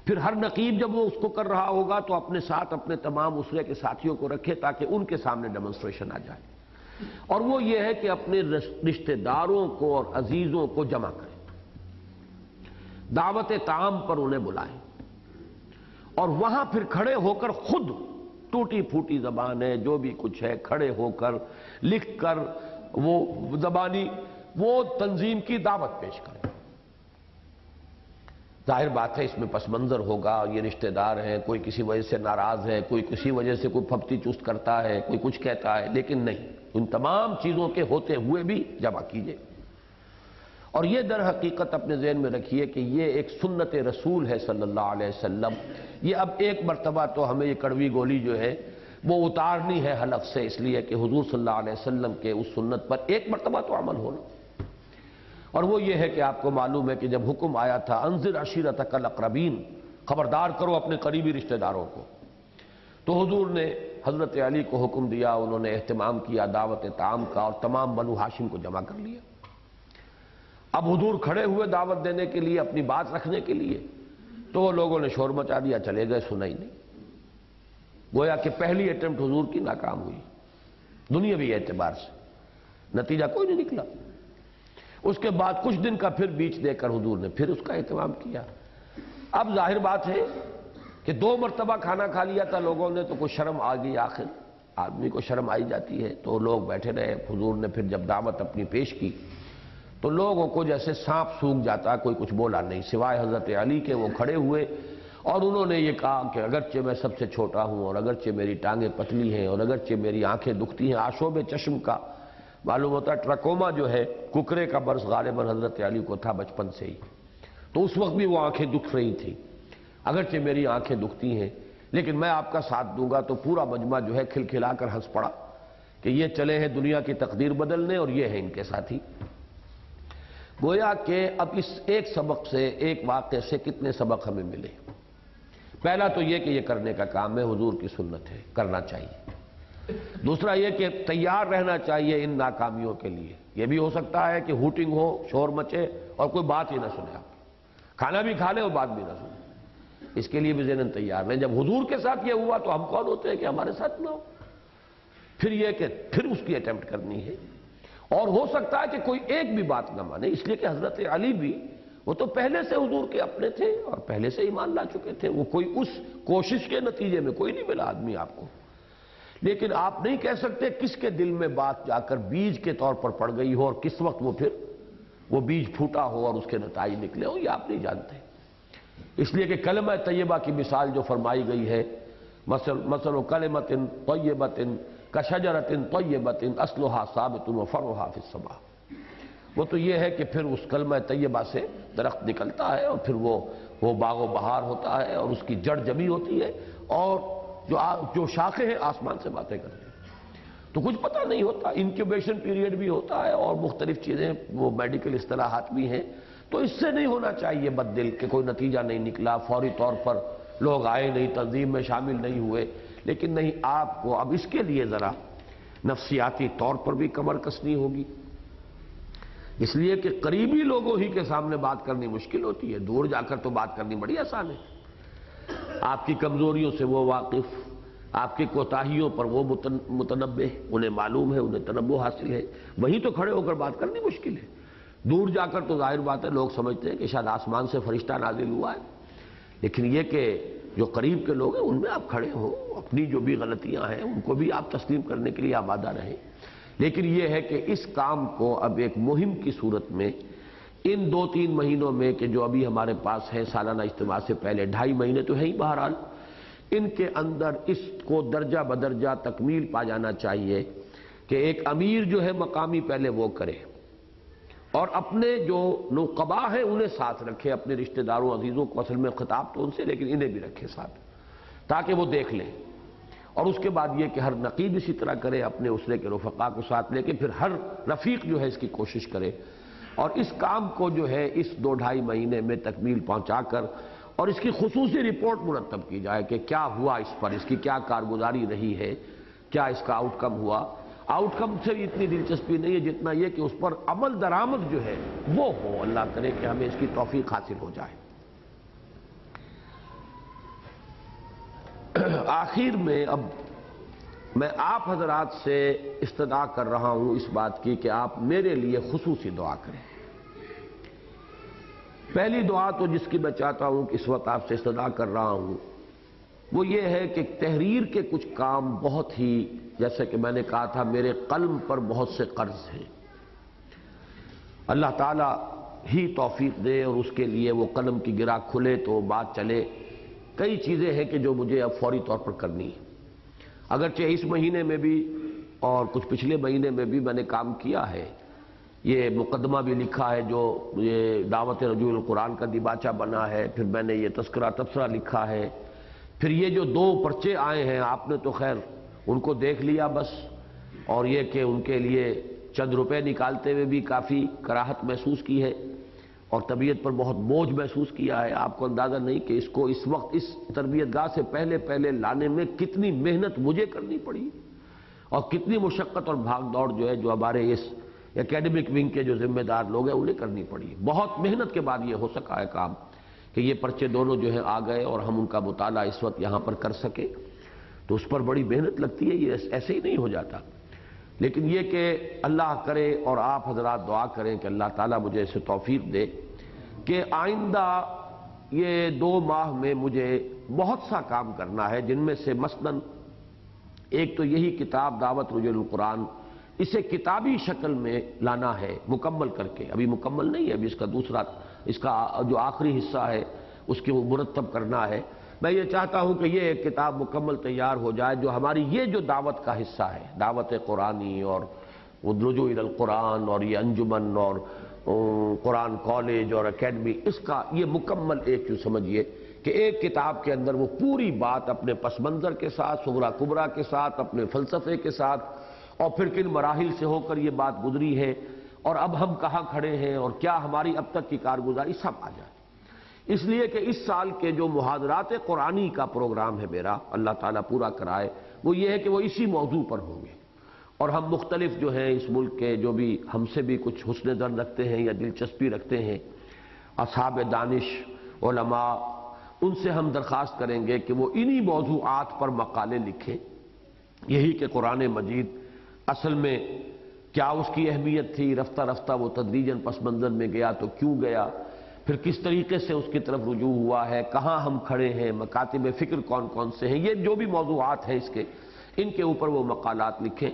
پھر ہر نقیب جب وہ اس کو کر رہا ہوگا تو اپنے ساتھ اپنے تمام اسرے کے ساتھیوں کو رکھے تاکہ ان کے سامنے ڈیمانسٹریشن آ جائے۔ اور وہ یہ ہے کہ اپنے رشتہ داروں کو اور عزیزوں کو جمع کریں۔ دعوت تعام پر انہیں بلائیں۔ اور وہاں پھر کھڑے ہو کر خود ٹوٹی پھوٹی زبان ہے، جو بھی کچھ ہے، کھڑے ہو کر لکھ کر وہ زبانی وہ تنظیم کی دعوت پیش کریں۔ ظاہر بات ہے اس میں پس منظر ہوگا، یہ رشتہ دار ہیں، کوئی کسی وجہ سے ناراض ہے، کوئی کسی وجہ سے کوئی پھپتی چست کرتا ہے، کوئی کچھ کہتا ہے، لیکن نہیں۔ ان تمام چیزوں کے ہوتے ہوئے بھی جمع کیجیے۔ اور یہ در حقیقت اپنے ذہن میں رکھیے کہ یہ ایک سنت رسول ہے صلی اللہ علیہ وسلم۔ یہ اب ایک مرتبہ تو ہمیں یہ کڑوی گولی جو ہے وہ اتارنی ہے حلف سے، اس لیے کہ حضور صلی اللہ علیہ وسلم کے اس سنت پر ایک مرتبہ تو عمل ہونا۔ اور وہ یہ ہے کہ آپ کو معلوم ہے کہ جب حکم آیا تھا انضر عشیرت الاقربین، خبردار کرو اپنے قریبی رشتہ داروں کو۔ تو حضور نے حضرت علی کو حکم دیا، انہوں نے اہتمام کیا، دعوت تعام کا اور تمام بنو ہاشم کو جمع کر لیا۔ اب حضور کھڑے ہوئے دعوت دینے کے لیے، اپنی بات رکھنے کے لیے، تو وہ لوگوں نے شور مچا دیا، چلے گئے سنا ہی نہیں۔ گویا کہ پہلی اٹمپٹ حضور کی ناکام ہوئی۔ دنیا بھی اعتبار سے۔ نتیجہ کوئی نہیں نکلا۔ اس کے بعد کچھ دن کا پھر بیچ دے کر حضور نے پھر اس کا اہتمام کیا۔ اب ظاہر بات ہے کہ دو مرتبہ کھانا کھا لیا تھا لوگوں نے تو کوئی شرم آ گئی آخر۔ آدمی کو شرم آئی جاتی ہے تو لوگ بیٹھے رہے۔ حضور نے پھر جب دعوت اپنی پیش کی تو لوگوں کو جیسے سانپ سوکھ جاتا، کوئی کچھ بولا نہیں۔ سوائے حضرت علی کے وہ کھڑے ہوئے اور انہوں نے یہ کہا کہ اگرچہ میں سب سے چھوٹا ہوں اور اگرچہ میری ٹانگیں پتلی ہیں اور اگرچہ میری آنکھیں دکھتی ہیں آشوب چشم کا معلوم ہوتا ہے ٹرکوما جو ہے ککرے کا برس غالباً حضرت علی کو تھا بچپن سے ہی۔ تو اس وقت بھی وہ آنکھیں دکھ رہی تھیں۔ اگرچہ میری آنکھیں دکھتی ہیں، لیکن میں آپ کا ساتھ دوں گا تو پورا مجمع جو ہے کھل کھلا کر ہنس پڑا کہ یہ چلے ہیں دنیا کی تقدیر بدلنے اور یہ ہے ان کے ساتھی۔ گویا کہ اب اس ایک سبق سے، ایک واقعے سے کتنے سبق ہمیں ملے۔ پہلا تو یہ کہ یہ کرنے کا کام ہے، حضور کی سنت ہے، کرنا چاہیے۔ دوسرا یہ کہ تیار رہنا چاہیے ان ناکامیوں کے لیے۔ یہ بھی ہو سکتا ہے کہ ہوٹنگ ہو، شور مچے اور کوئی بات ہی نہ سنے آپ۔ کھانا بھی کھا لے اور بات بھی نہ سنے۔ اس کے لیے بھی ذہن تیار رہیں جب حضور کے ساتھ یہ ہوا تو ہم کون ہوتے ہیں کہ ہمارے ساتھ نہ ہو؟ پھر یہ کہ پھر اس کی اٹمپٹ کرنی ہے۔ اور ہو سکتا ہے کہ کوئی ایک بھی بات نہ مانے، اس لیے کہ حضرت علی بھی وہ تو پہلے سے حضور کے اپنے تھے اور پہلے سے ایمان لا چکے تھے۔ وہ کوئی اس کوشش کے نتیجے میں کوئی نہیں ملا آدمی آپ کو۔ لیکن آپ نہیں کہہ سکتے کس کے دل میں بات جا کر بیج کے طور پر پڑ گئی ہو اور کس وقت وہ پھر وہ بیج پھوٹا ہو اور اس کے نتائج نکلے ہو یہ آپ نہیں جانتے۔ اس لیے کہ کلمہ طیبہ کی مثال جو فرمائی گئی ہے، مثل و کلمت طیبت کشجرت طیبت اسلحہ ثابت و فروحا فی السما وہ تو یہ ہے کہ پھر اس کلمہ طیبہ سے درخت نکلتا ہے اور پھر وہ وہ باغ و بہار ہوتا ہے اور اس کی جڑ جمی ہوتی ہے اور جو جو شاخیں ہیں آسمان سے باتیں کرتے ہیں۔ تو کچھ پتہ نہیں ہوتا انکیوبیشن پیریڈ بھی ہوتا ہے اور مختلف چیزیں، وہ میڈیکل اصطلاحات بھی ہیں۔ تو اس سے نہیں ہونا چاہیے بد دل کہ کوئی نتیجہ نہیں نکلا، فوری طور پر لوگ آئے نہیں، تنظیم میں شامل نہیں ہوئے۔ لیکن نہیں، آپ کو اب اس کے لیے ذرا نفسیاتی طور پر بھی کمر کسنی ہوگی۔ اس لیے کہ قریبی لوگوں ہی کے سامنے بات کرنی مشکل ہوتی ہے۔ دور جا کر تو بات کرنی بڑی آسان ہے۔ آپ کی کمزوریوں سے وہ واقف، آپ کی کوتاہیوں پر وہ متنبع انہیں معلوم ہے، انہیں تنبع حاصل ہے۔ وہی تو کھڑے ہو کر بات کرنی مشکل ہے۔ دور جا کر تو ظاہر بات ہے، لوگ سمجھتے ہیں کہ شاید آسمان سے فرشتہ نازل ہوا ہے۔ لیکن یہ کہ جو قریب کے لوگ ہیں، ان میں آپ کھڑے ہو اپنی جو بھی غلطیاں ہیں، ان کو بھی آپ تسلیم کرنے کے لیے آبادہ رہیں۔ لیکن یہ ہے کہ اس کام کو اب ایک مہم کی صورت میں ان دو تین مہینوں میں کہ جو ابھی ہمارے پاس ہے، سالانہ اجتماع سے پہلے ڈھائی مہینے تو ہیں ہی بہرحال، ان کے اندر اس کو درجہ بدرجہ تکمیل پا جانا چاہیے کہ ایک امیر جو ہے مقامی پہلے وہ کرے اور اپنے جو نقبا ہیں انہیں ساتھ رکھے، اپنے رشتہ داروں، عزیزوں کو اصل میں خطاب تو ان سے، لیکن انہیں بھی رکھے ساتھ، تاکہ وہ دیکھ لیں۔ اور اس کے بعد یہ کہ ہر نقیب اسی طرح کرے، اپنے اسرے کے رفقا کو ساتھ لے کے پھر ہر رفیق جو ہے اس کی کوشش کرے۔ اور اس کام کو جو ہے اس دو ڈھائی مہینے میں تکمیل پہنچا کر اور اس کی خصوصی رپورٹ مرتب کی جائے کہ کیا ہوا اس پر، اس کی کیا کارگزاری رہی ہے، کیا اس کا آؤٹ کم ہوا۔ آؤٹ کم سے بھی اتنی دلچسپی نہیں ہے جتنا یہ کہ اس پر عمل درآمد جو ہے وہ ہو۔ اللہ کرے کہ ہمیں اس کی توفیق حاصل ہو جائے۔ آخر میں اب میں آپ حضرات سے استدا کر رہا ہوں اس بات کی کہ آپ میرے لیے خصوصی دعا کریں۔ پہلی دعا تو جس کی میں چاہتا ہوں کہ اس وقت آپ سے استدا کر رہا ہوں، وہ یہ ہے کہ تحریر کے کچھ کام بہت ہی، جیسے کہ میں نے کہا تھا، میرے قلم پر بہت سے قرض ہیں۔ اللہ تعالیٰ ہی توفیق دے اور اس کے لیے وہ قلم کی گرا کھلے تو بات چلے۔ کئی چیزیں ہیں کہ جو مجھے اب فوری طور پر کرنی ہے اگرچہ اس مہینے میں بھی اور کچھ پچھلے مہینے میں بھی میں نے کام کیا ہے۔ یہ مقدمہ بھی لکھا ہے جو یہ دعوت رجوع القرآن کا دیباچہ بنا ہے۔ پھر میں نے یہ تذکرہ تبصرہ لکھا ہے۔ پھر یہ جو دو پرچے آئے ہیں، آپ نے تو خیر ان کو دیکھ لیا بس۔ اور یہ کہ ان کے لیے چند روپے نکالتے ہوئے بھی کافی کراہت محسوس کی ہے۔ اور طبیعت پر بہت بوجھ محسوس کیا ہے۔ آپ کو اندازہ نہیں کہ اس کو اس وقت اس تربیت گاہ سے پہلے پہلے لانے میں کتنی محنت مجھے کرنی پڑی اور کتنی مشقت اور بھاگ دوڑ جو ہے جو ہمارے اس اکیڈمک ونگ کے جو ذمہ دار لوگ ہیں، انہیں کرنی پڑی۔ بہت محنت کے بعد یہ ہو سکا ہے کام کہ یہ پرچے دونوں جو ہیں آ گئے اور ہم ان کا مطالعہ اس وقت یہاں پر کر سکے۔ تو اس پر بڑی محنت لگتی ہے، یہ ایسے ہی نہیں ہو جاتا۔ لیکن یہ کہ اللہ کرے اور آپ حضرات دعا کریں کہ اللہ تعالیٰ مجھے اسے توفیق دے کہ آئندہ یہ دو ماہ میں مجھے بہت سا کام کرنا ہے، جن میں سے مثلاً ایک تو یہی کتاب دعوت رجل القرآن، اسے کتابی شکل میں لانا ہے مکمل کر کے۔ ابھی مکمل نہیں ہے، ابھی اس کا دوسرا، اس کا جو آخری حصہ ہے، اس کی مرتب کرنا ہے۔ میں یہ چاہتا ہوں کہ یہ ایک کتاب مکمل تیار ہو جائے جو ہماری یہ جو دعوت کا حصہ ہے، دعوت قرآنی اور رجوع القرآن اور یہ انجمن اور قرآن کالج اور اکیڈمی، اس کا یہ مکمل ایک جو سمجھیے کہ ایک کتاب کے اندر وہ پوری بات اپنے پس منظر کے ساتھ سغرا کبرا کے ساتھ، اپنے فلسفے کے ساتھ اور پھر کن مراحل سے ہو کر یہ بات گزری ہے اور اب ہم کہاں کھڑے ہیں اور کیا ہماری اب تک کی کارگزاری، سب آ جائے۔ اس لیے کہ اس سال کے جو محاضرات قرآنی کا پروگرام ہے میرا، اللہ تعالیٰ پورا کرائے، وہ یہ ہے کہ وہ اسی موضوع پر ہوں گے۔ اور ہم مختلف جو ہیں اس ملک کے، جو بھی ہم سے بھی کچھ حسن در رکھتے ہیں یا دلچسپی رکھتے ہیں، اصحاب دانش، علماء، ان سے ہم درخواست کریں گے کہ وہ انہی موضوعات پر مقالے لکھیں۔ یہی کہ قرآن مجید اصل میں کیا اس کی اہمیت تھی؟ رفتہ رفتہ وہ تدریجن پس منظر میں گیا تو کیوں گیا؟ پھر کس طریقے سے اس کی طرف رجوع ہوا ہے؟ کہاں ہم کھڑے ہیں؟ مکاتب فکر کون کون سے ہیں؟ یہ جو بھی موضوعات ہیں اس کے، ان کے اوپر وہ مقالات لکھیں۔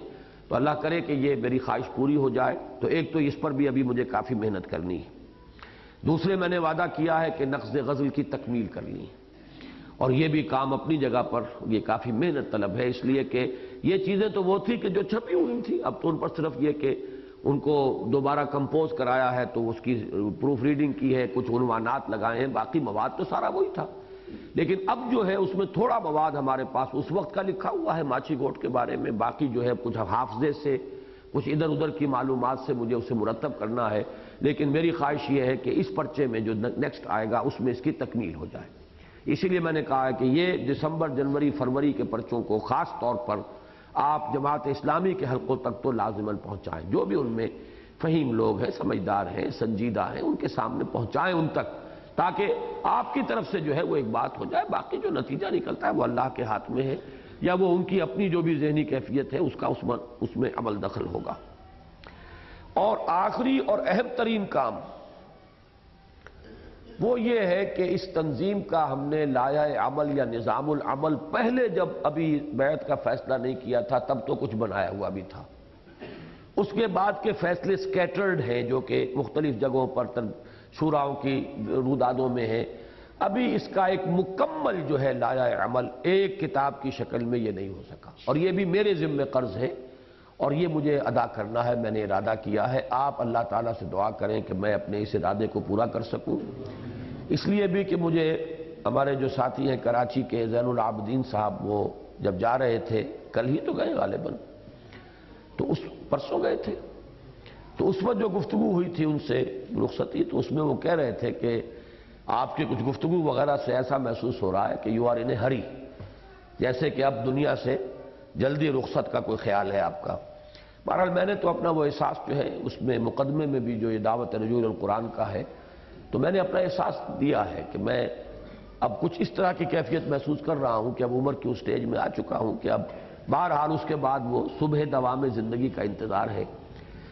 تو اللہ کرے کہ یہ میری خواہش پوری ہو جائے۔ تو ایک تو اس پر بھی ابھی مجھے کافی محنت کرنی ہے۔ دوسرے، میں نے وعدہ کیا ہے کہ نقض غزل کی تکمیل کرنی ہے اور یہ بھی کام اپنی جگہ پر، یہ کافی محنت طلب ہے۔ اس لیے کہ یہ چیزیں تو وہ تھی کہ جو چھپی ہوئی تھی اب تو ان پر صرف یہ کہ ان کو دوبارہ کمپوز کرایا ہے تو اس کی پروف ریڈنگ کی ہے، کچھ عنوانات لگائے ہیں، باقی مواد تو سارا وہی تھا۔ لیکن اب جو ہے اس میں تھوڑا مواد ہمارے پاس اس وقت کا لکھا ہوا ہے ماچی گوٹ کے بارے میں، باقی جو ہے کچھ حافظے سے، کچھ ادھر ادھر کی معلومات سے مجھے اسے مرتب کرنا ہے۔ لیکن میری خواہش یہ ہے کہ اس پرچے میں جو نیکسٹ آئے گا، اس میں اس کی تکمیل ہو جائے۔ اسی لیے میں نے کہا ہے کہ یہ دسمبر، جنوری، فروری کے پرچوں کو خاص طور پر آپ جماعت اسلامی کے حلقوں تک تو لازمن پہنچائیں۔ جو بھی ان میں فہیم لوگ ہیں، سمجھدار ہیں، سنجیدہ ہیں، ان کے سامنے پہنچائیں ان تک تاکہ آپ کی طرف سے جو ہے وہ ایک بات ہو جائے۔ باقی جو نتیجہ نکلتا ہے وہ اللہ کے ہاتھ میں ہے، یا وہ ان کی اپنی جو بھی ذہنی کیفیت ہے، اس کا اس میں عمل دخل ہوگا۔ اور آخری اور اہم ترین کام وہ یہ ہے کہ اس تنظیم کا ہم نے لایا عمل یا نظام العمل پہلے جب ابھی بیعت کا فیصلہ نہیں کیا تھا، تب تو کچھ بنایا ہوا بھی تھا۔ اس کے بعد کے فیصلے سکیٹرڈ ہیں جو کہ مختلف جگہوں پر شوراؤں کی رودادوں میں ہیں۔ ابھی اس کا ایک مکمل جو ہے لایا عمل ایک کتاب کی شکل میں یہ نہیں ہو سکا۔ اور یہ بھی میرے ذمہ قرض ہے اور یہ مجھے ادا کرنا ہے، میں نے ارادہ کیا ہے۔ آپ اللہ تعالیٰ سے دعا کریں کہ میں اپنے اس ارادے کو پورا کر سکوں۔ اس لیے بھی کہ مجھے ہمارے جو ساتھی ہیں کراچی کے زین العابدین صاحب، وہ جب جا رہے تھے، کل ہی تو گئے غالباً۔ تو اس پرسوں گئے تھے۔ تو اس وقت جو گفتگو ہوئی تھی ان سے رخصتی، تو اس میں وہ کہہ رہے تھے کہ آپ کی کچھ گفتگو وغیرہ سے ایسا محسوس ہو رہا ہے کہ یو آر ان ہری۔ جیسے کہ اب دنیا سے جلدی رخصت کا کوئی خیال ہے آپ کا؟ بہرحال میں نے تو اپنا وہ احساس جو ہے، اس میں مقدمے میں بھی جو یہ دعوت رجوع القرآن کا ہے، تو میں نے اپنا احساس دیا ہے کہ میں اب کچھ اس طرح کی کیفیت محسوس کر رہا ہوں کہ اب عمر کی اس سٹیج میں آ چکا ہوں کہ اب بہرحال اس کے بعد وہ صبح دوام زندگی کا انتظار ہے۔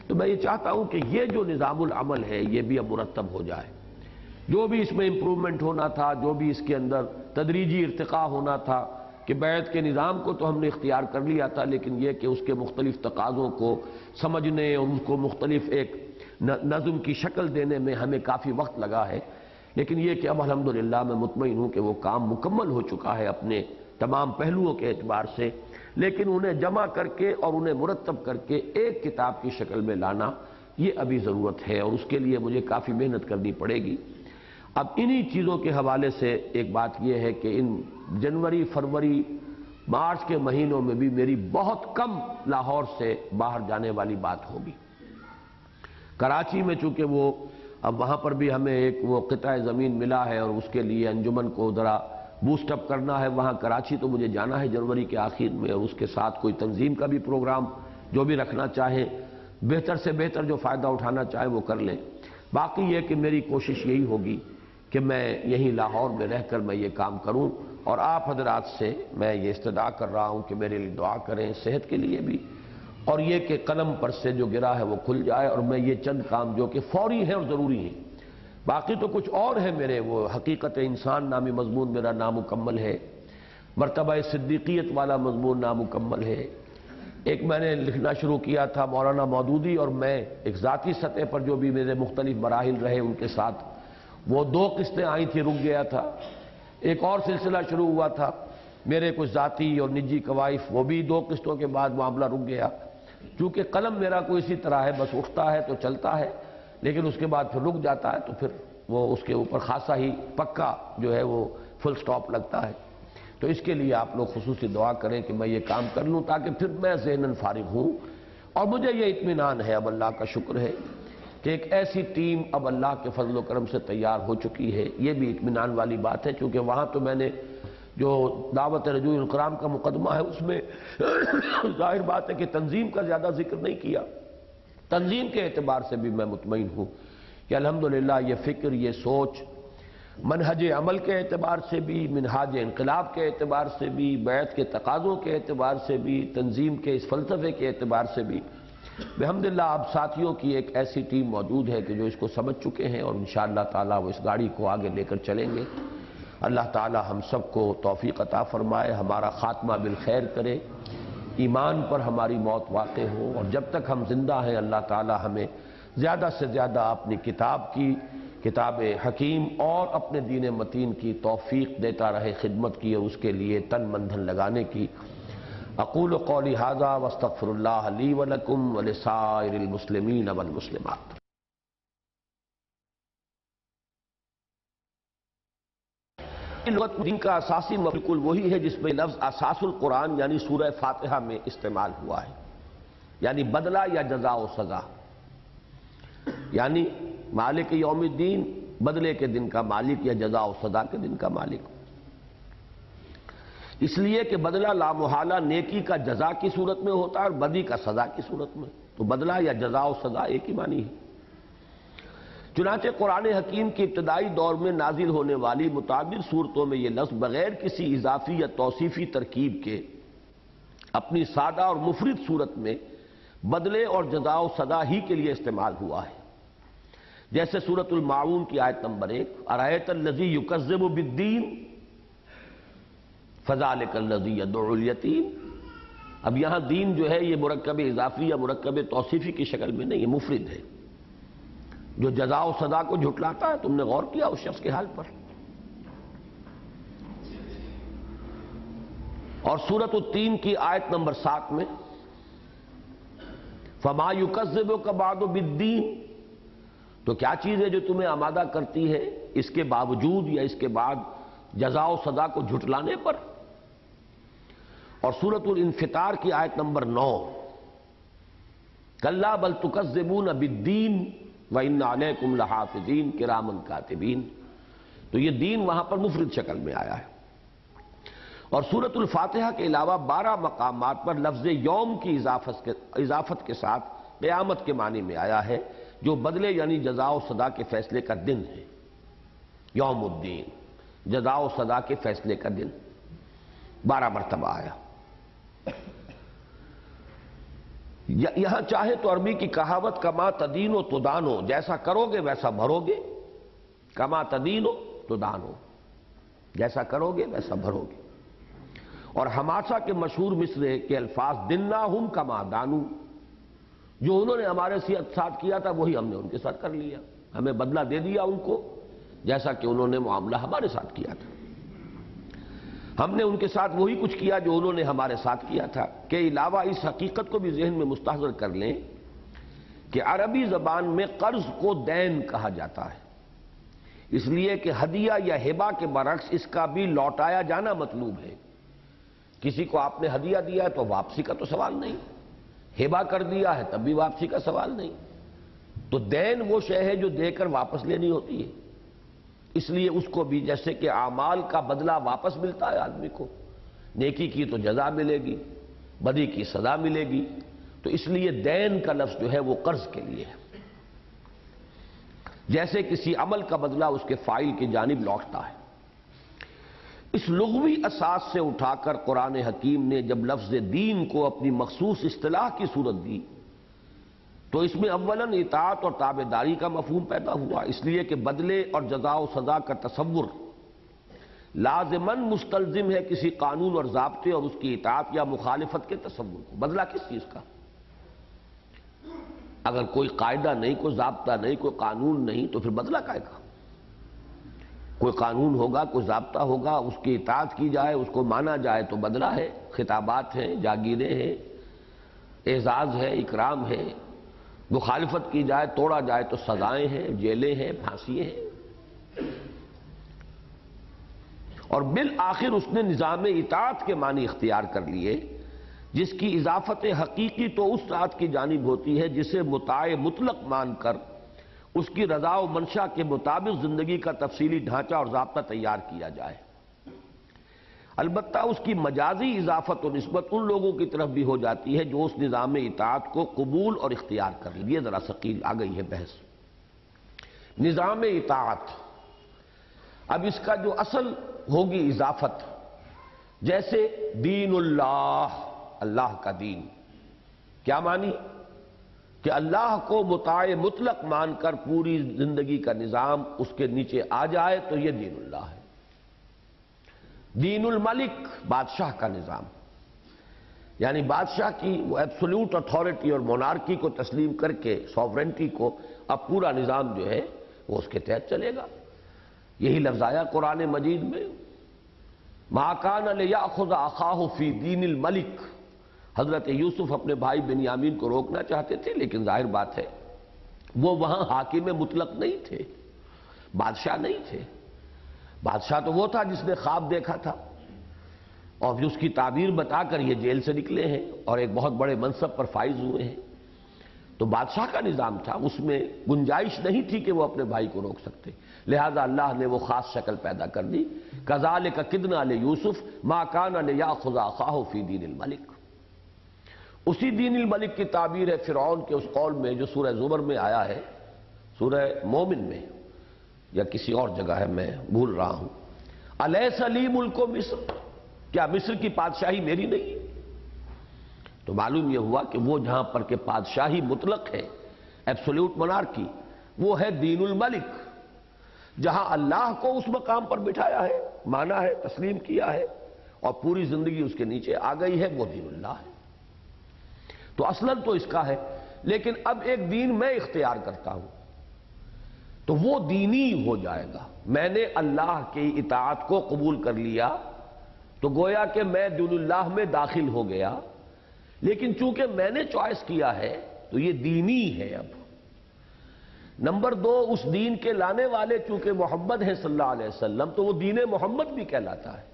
تو میں یہ چاہتا ہوں کہ یہ جو نظام العمل ہے، یہ بھی اب مرتب ہو جائے۔ جو بھی اس میں امپرومنٹ ہونا تھا، جو بھی اس کے اندر تدریجی ارتقاء ہونا تھا کہ بیعت کے نظام کو تو ہم نے اختیار کر لیا تھا، لیکن یہ کہ اس کے مختلف تقاضوں کو سمجھنے اور ان کو مختلف ایک نظم کی شکل دینے میں ہمیں کافی وقت لگا ہے۔ لیکن یہ کہ اب الحمدللہ میں مطمئن ہوں کہ وہ کام مکمل ہو چکا ہے اپنے تمام پہلوؤں کے اعتبار سے۔ لیکن انہیں جمع کر کے اور انہیں مرتب کر کے ایک کتاب کی شکل میں لانا یہ ابھی ضرورت ہے اور اس کے لیے مجھے کافی محنت کرنی پڑے گی۔ اب انہی چیزوں کے حوالے سے ایک بات یہ ہے کہ ان جنوری، فروری، مارچ کے مہینوں میں بھی میری بہت کم لاہور سے باہر جانے والی بات ہوگی۔ کراچی میں چونکہ وہ اب وہاں پر بھی ہمیں ایک وہ قطع زمین ملا ہے اور اس کے لیے انجمن کو ذرا بوسٹ اپ کرنا ہے، وہاں کراچی تو مجھے جانا ہے جنوری کے آخر میں اور اس کے ساتھ کوئی تنظیم کا بھی پروگرام جو بھی رکھنا چاہیں، بہتر سے بہتر جو فائدہ اٹھانا چاہے وہ کر لیں۔ باقی یہ کہ میری کوشش یہی ہوگی کہ میں یہیں لاہور میں رہ کر میں یہ کام کروں اور آپ حضرات سے میں یہ استدعا کر رہا ہوں کہ میرے لیے دعا کریں صحت کے لیے بھی اور یہ کہ قلم پر سے جو گرا ہے وہ کھل جائے اور میں یہ چند کام جو کہ فوری ہیں اور ضروری ہیں۔ باقی تو کچھ اور ہے میرے وہ حقیقت انسان نامی مضمون میرا نامکمل ہے۔ مرتبہ صدیقیت والا مضمون نامکمل ہے۔ ایک میں نے لکھنا شروع کیا تھا مولانا مودودی اور میں ایک ذاتی سطح پر جو بھی میرے مختلف مراحل رہے ان کے ساتھ وہ دو قسطیں آئی تھی رک گیا تھا۔ ایک اور سلسلہ شروع ہوا تھا۔ میرے کچھ ذاتی اور نجی قوائف، وہ بھی دو قسطوں کے بعد معاملہ رک گیا۔ چونکہ قلم میرا کوئی اسی طرح ہے، بس اٹھتا ہے تو چلتا ہے، لیکن اس کے بعد پھر رک جاتا ہے تو پھر وہ اس کے اوپر خاصا ہی پکا جو ہے وہ فل سٹاپ لگتا ہے۔ تو اس کے لیے آپ لوگ خصوصی دعا کریں کہ میں یہ کام کر لوں تاکہ پھر میں ذہن فارغ ہوں۔ اور مجھے یہ اطمینان ہے، اب اللہ کا شکر ہے۔ کہ ایک ایسی ٹیم اب اللہ کے فضل و کرم سے تیار ہو چکی ہے، یہ بھی اطمینان والی بات ہے، چونکہ وہاں تو میں نے جو دعوت رجوع القرام کا مقدمہ ہے، اس میں ظاہر بات ہے کہ تنظیم کا زیادہ ذکر نہیں کیا۔ تنظیم کے اعتبار سے بھی میں مطمئن ہوں کہ الحمدللہ یہ فکر، یہ سوچ منہج عمل کے اعتبار سے بھی، منہاج انقلاب کے اعتبار سے بھی، بیعت کے تقاضوں کے اعتبار سے بھی، تنظیم کے اس فلسفے کے اعتبار سے بھی بحمد اللہ اب ساتھیوں کی ایک ایسی ٹیم موجود ہے کہ جو اس کو سمجھ چکے ہیں اور انشاءاللہ تعالی وہ اس گاڑی کو آگے لے کر چلیں گے۔ اللہ تعالی ہم سب کو توفیق عطا فرمائے، ہمارا خاتمہ بالخیر کرے۔ ایمان پر ہماری موت واقع ہو اور جب تک ہم زندہ ہیں، اللہ تعالی ہمیں زیادہ سے زیادہ اپنی کتاب کی، کتاب حکیم اور اپنے دین متین کی توفیق دیتا رہے، خدمت کی اور اس کے لیے تن مندھن لگانے کی۔ اقول قولی حاضہ واستغفر اللہ لی ولکم ولسائر المسلمین والمسلمات. لغت دین کا اساسی بالکل وہی ہے جس میں لفظ اساس القرآن یعنی سورہ فاتحہ میں استعمال ہوا ہے. یعنی بدلہ یا جزا و سزا. یعنی مالک یوم الدین بدلے کے دن کا مالک یا جزا و سزا کے دن کا مالک. اس لیے کہ بدلہ لامحالہ نیکی کا جزا کی صورت میں ہوتا ہے اور بدی کا سزا کی صورت میں۔ تو بدلہ یا جزا و سزا ایک ہی معنی ہے۔ چنانچہ قرآن حکیم کی ابتدائی دور میں نازل ہونے والی متعدد صورتوں میں یہ لفظ بغیر کسی اضافی یا توصیفی ترکیب کے اپنی سادہ اور مفرد صورت میں بدلے اور جزا و سزا ہی کے لیے استعمال ہوا ہے۔ جیسے صورت المعون کی آیت نمبر ایک ارایت الزی یکذب بالدین فضالک الذی یدعو اب یہاں دین جو ہے، یہ مرکب اضافی یا مرکب توصیفی کی شکل میں نہیں، یہ مفرد ہے۔ جو جزا و سزا کو جھٹلاتا ہے، تم نے غور کیا اس شخص کے حال پر۔ اور سورت التین کی آیت نمبر سات میں، فما یکذب کا باد و بدین تو کیا چیز ہے جو تمہیں آمادہ کرتی ہے؟ اس کے باوجود یا اس کے بعد جزا و سزا کو جھٹلانے پر؟ اور سورت الانفطار کی آیت نمبر نو۔ کلّا بل تکذبون بالدین و ان علیکم لحافظین کرامن کاتبین۔ تو یہ دین وہاں پر مفرد شکل میں آیا ہے۔ اور سورت الفاتحہ کے علاوہ بارہ مقامات پر لفظ یوم کی اضافت کے اضافت کے ساتھ قیامت کے معنی میں آیا ہے، جو بدلے یعنی جزا و صدا کے فیصلے کا دن ہے۔ یوم الدین جزا و صدا کے فیصلے کا دن۔ بارہ مرتبہ آیا۔ یہاں چاہے تو عربی کی کہاوت، کما تدین و تدانو جیسا کرو گے ویسا بھرو گے کما تدین و تدانو جیسا کرو گے ویسا بھرو گے اور ہماسا کے مشہور مصرے کے الفاظ دن ہم کما دانو، جو انہوں نے ہمارے ساتھ کیا تھا، وہی ہم نے ان کے ساتھ کر لیا۔ ہمیں بدلہ دے دیا ان کو، جیسا کہ انہوں نے معاملہ ہمارے ساتھ کیا تھا۔ ہم نے ان کے ساتھ وہی کچھ کیا جو انہوں نے ہمارے ساتھ کیا تھا۔ کہ علاوہ اس حقیقت کو بھی ذہن میں مستحضر کر لیں کہ عربی زبان میں قرض کو دین کہا جاتا ہے۔ اس لیے کہ ہدیہ یا ہبا کے برعکس اس کا بھی لوٹایا جانا مطلوب ہے۔ کسی کو آپ نے ہدیہ دیا ہے تو واپسی کا تو سوال نہیں۔ ہبا کر دیا ہے تب بھی واپسی کا سوال نہیں۔ تو دین وہ شے ہے جو دے کر واپس لینی ہوتی ہے۔ اس لیے اس کو بھی جیسے کہ اعمال کا بدلہ واپس ملتا ہے آدمی کو۔ نیکی کی تو جزا ملے گی، بدی کی سزا ملے گی۔ تو اس لیے دین کا لفظ جو ہے وہ قرض کے لیے ہے۔ جیسے کسی عمل کا بدلہ اس کے فائل کی جانب لوٹتا ہے۔ اس لغوی اساس سے اٹھا کر قرآن حکیم نے جب لفظ دین کو اپنی مخصوص اصطلاح کی صورت دی تو اس میں اولاً اطاعت اور تابے داری کا مفہوم پیدا ہوا، اس لیے کہ بدلے اور جزا و سزا کا تصور لازمن مستلزم ہے کسی قانون اور ضابطے اور اس کی اطاعت یا مخالفت کے تصور کو۔ بدلہ کس چیز کا؟ اگر کوئی قاعدہ نہیں، کوئی ضابطہ نہیں، کوئی قانون نہیں، تو پھر بدلہ کا؟ کوئی قانون ہوگا، کوئی ضابطہ ہوگا، اس کی اطاعت کی جائے، اس کو مانا جائے تو بدلہ ہے۔ خطابات ہیں، جاگیریں ہیں، اعزاز ہے، اکرام ہے مخالفت کی جائے، توڑا جائے تو سزائیں ہیں، جیلیں ہیں پھانسی ہیں۔ اور بالآخر اس نے نظام اطاعت کے معنی اختیار کر لیے، جس کی اضافت حقیقی تو اس رات کی جانب ہوتی ہے، جسے متاع مطلق مان کر اس کی رضا و منشا کے مطابق زندگی کا تفصیلی ڈھانچہ اور ضابطہ تیار کیا جائے۔ البتہ اس کی مجازی اضافت و نسبت ان لوگوں کی طرف بھی ہو جاتی ہے جو اس نظام اطاعت کو قبول اور اختیار کر لیے ذرا ثقیل آ گئی ہے بحث۔ نظام اطاعت۔ اب اس کا جو اصل ہوگی اضافت، جیسے دین اللہ اللہ کا دین۔ کیا مانی؟ کہ اللہ کو متاع مطلق مان کر پوری زندگی کا نظام اس کے نیچے آ جائے تو یہ دین اللہ ہے۔ دین الملک بادشاہ کا نظام۔ یعنی بادشاہ کی وہ ایبسولوٹ اتھارٹی اور مونارکی کو تسلیم کر کے سوورنٹی کو اب پورا نظام جو ہے وہ اس کے تحت چلے گا۔ یہی لفظ آیا قرآن مجید میں۔ ماکان علیہ خدا اخاہ فی دین الملک حضرت یوسف اپنے بھائی بنیامین کو روکنا چاہتے تھے، لیکن ظاہر بات ہے، وہ وہاں حاکم مطلق نہیں تھے، بادشاہ نہیں تھے۔ بادشاہ تو وہ تھا جس نے خواب دیکھا تھا۔ اور اس کی تعبیر بتا کر یہ جیل سے نکلے ہیں اور ایک بہت بڑے منصب پر فائز ہوئے ہیں۔ تو بادشاہ کا نظام تھا، اس میں گنجائش نہیں تھی کہ وہ اپنے بھائی کو روک سکتے۔ لہذا اللہ نے وہ خاص شکل پیدا کر دی۔ کزال کا کدن علیہ یوسف ماں کان علیہ یا خواہ فی دین الملک۔ اسی دین الملک کی تعبیر ہے فرعون کے اس قول میں جو سورہ زمر میں آیا ہے، سورہ مومن میں۔ یا کسی اور جگہ ہے، میں بھول رہا ہوں۔ علیہ سلیم ملک و مصر؟ کیا مصر کی پادشاہی میری نہیں؟ تو معلوم یہ ہوا کہ وہ جہاں پر کہ پادشاہی مطلق ہے ایبسولوٹ منار کی وہ ہے دین الملک جہاں اللہ کو اس مقام پر بٹھایا ہے، مانا ہے، تسلیم کیا ہے، اور پوری زندگی اس کے نیچے آ گئی ہے، وہ دین اللہ ہے۔ تو اصلاً تو اس کا ہے، لیکن اب ایک دین میں اختیار کرتا ہوں۔ تو وہ دینی ہو جائے گا۔ میں نے اللہ کی اطاعت کو قبول کر لیا تو گویا کہ میں دین اللہ میں داخل ہو گیا۔ لیکن چونکہ میں نے چوائس کیا ہے تو یہ دینی ہے اب۔ نمبر دو، اس دین کے لانے والے چونکہ محمد ہے صلی اللہ علیہ وسلم تو وہ دین محمد بھی کہلاتا ہے۔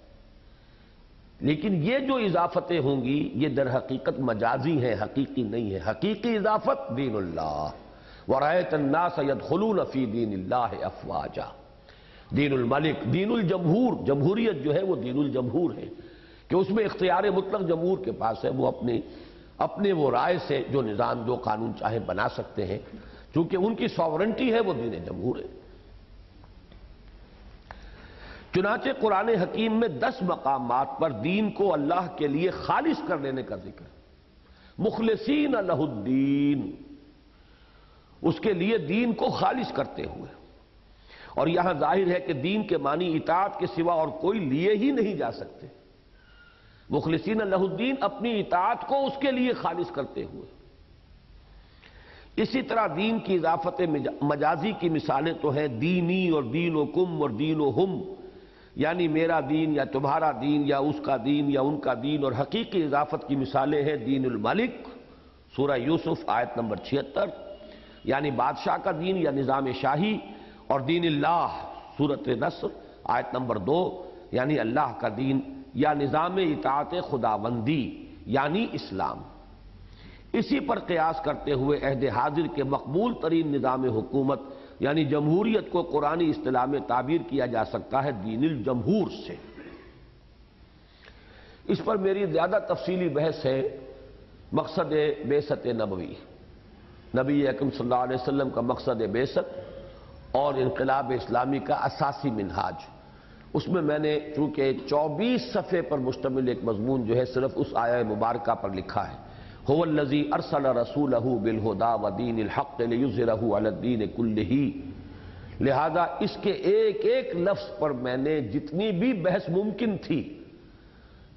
لیکن یہ جو اضافتیں ہوں گی، یہ در حقیقت مجازی ہیں، حقیقی نہیں ہے حقیقی اضافت دین اللہ۔ ورایت الناس يدخلون فی دین اللہ افواجا۔ دین الملک، دین الجمہور، جمہوریت جو ہے وہ دین الجمہور ہے۔ کہ اس میں اختیار مطلق جمہور کے پاس ہے، وہ اپنی، اپنے وہ رائے سے جو نظام، جو قانون چاہے بنا سکتے ہیں۔ چونکہ ان کی ساورنٹی ہے، وہ دین جمہور ہے۔ چنانچہ قرآن حکیم میں دس مقامات پر دین کو اللہ کے لیے خالص کر لینے کا ذکر۔ مخلصین اللہ الدین۔ اس کے لیے دین کو خالص کرتے ہوئے۔ اور یہاں ظاہر ہے کہ دین کے معنی اطاعت کے سوا اور کوئی لیے ہی نہیں جا سکتے۔ مخلصین اللہ الدین اپنی اطاعت کو اس کے لیے خالص کرتے ہوئے۔ اسی طرح دین کی اضافت مجازی کی مثالیں تو ہیں دینی اور دین و کم اور دین و ہم یعنی میرا دین یا تمہارا دین یا اس کا دین یا ان کا دین اور حقیقی اضافت کی مثالیں ہیں دین الملک سورہ یوسف آیت نمبر چھہتر۔ یعنی بادشاہ کا دین یا نظام شاہی اور دین اللہ صورت نصر، آیت نمبر دو یعنی اللہ کا دین یا نظام اطاعت خداوندی یعنی اسلام۔ اسی پر قیاس کرتے ہوئے عہد حاضر کے مقبول ترین نظام حکومت یعنی جمہوریت کو قرآن اصطلاح میں تعبیر کیا جا سکتا ہے دین الجمہور سے۔ اس پر میری زیادہ تفصیلی بحث ہے مقصد بیست نبوی۔ نبی اکم صلی اللہ علیہ وسلم کا مقصد بیست اور انقلاب اسلامی کا اساسی منہاج۔ اس میں میں نے چونکہ چوبیس صفحے پر مشتمل ایک مضمون جو ہے صرف اس آیا مبارکہ پر لکھا ہے۔ هو الذي ارسل رسوله بالهدى ودين الحق ليظهره على الدين كله لہذا اس کے ایک ایک لفظ پر میں نے جتنی بھی بحث ممکن تھی،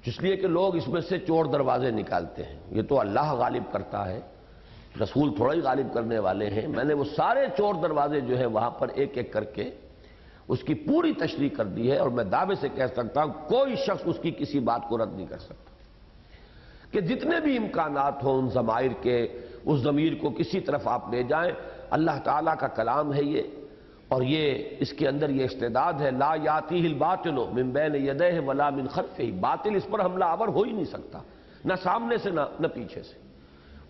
جس لیے کہ لوگ اس میں سے چور دروازے نکالتے ہیں۔ یہ تو اللہ غالب کرتا ہے۔ رسول تھوڑا ہی غالب کرنے والے ہیں۔ میں نے وہ سارے چور دروازے جو ہیں وہاں پر ایک ایک کر کے اس کی پوری تشریح کر دی ہے اور میں دعوے سے کہہ سکتا ہوں، کوئی شخص اس کی کسی بات کو رد نہیں کر سکتا۔ کہ جتنے بھی امکانات ہوں ان ضمائر کے، اس ضمیر کو کسی طرف آپ لے جائیں، اللہ تعالیٰ کا کلام ہے یہ۔ اور یہ اس کے اندر یہ استعداد ہے، لا یاتی الباطل من بین یدہ ولا من خلفہ۔ باطل اس پر حملہ آور ہو ہی نہیں سکتا، نہ سامنے سے نہ نہ پیچھے سے۔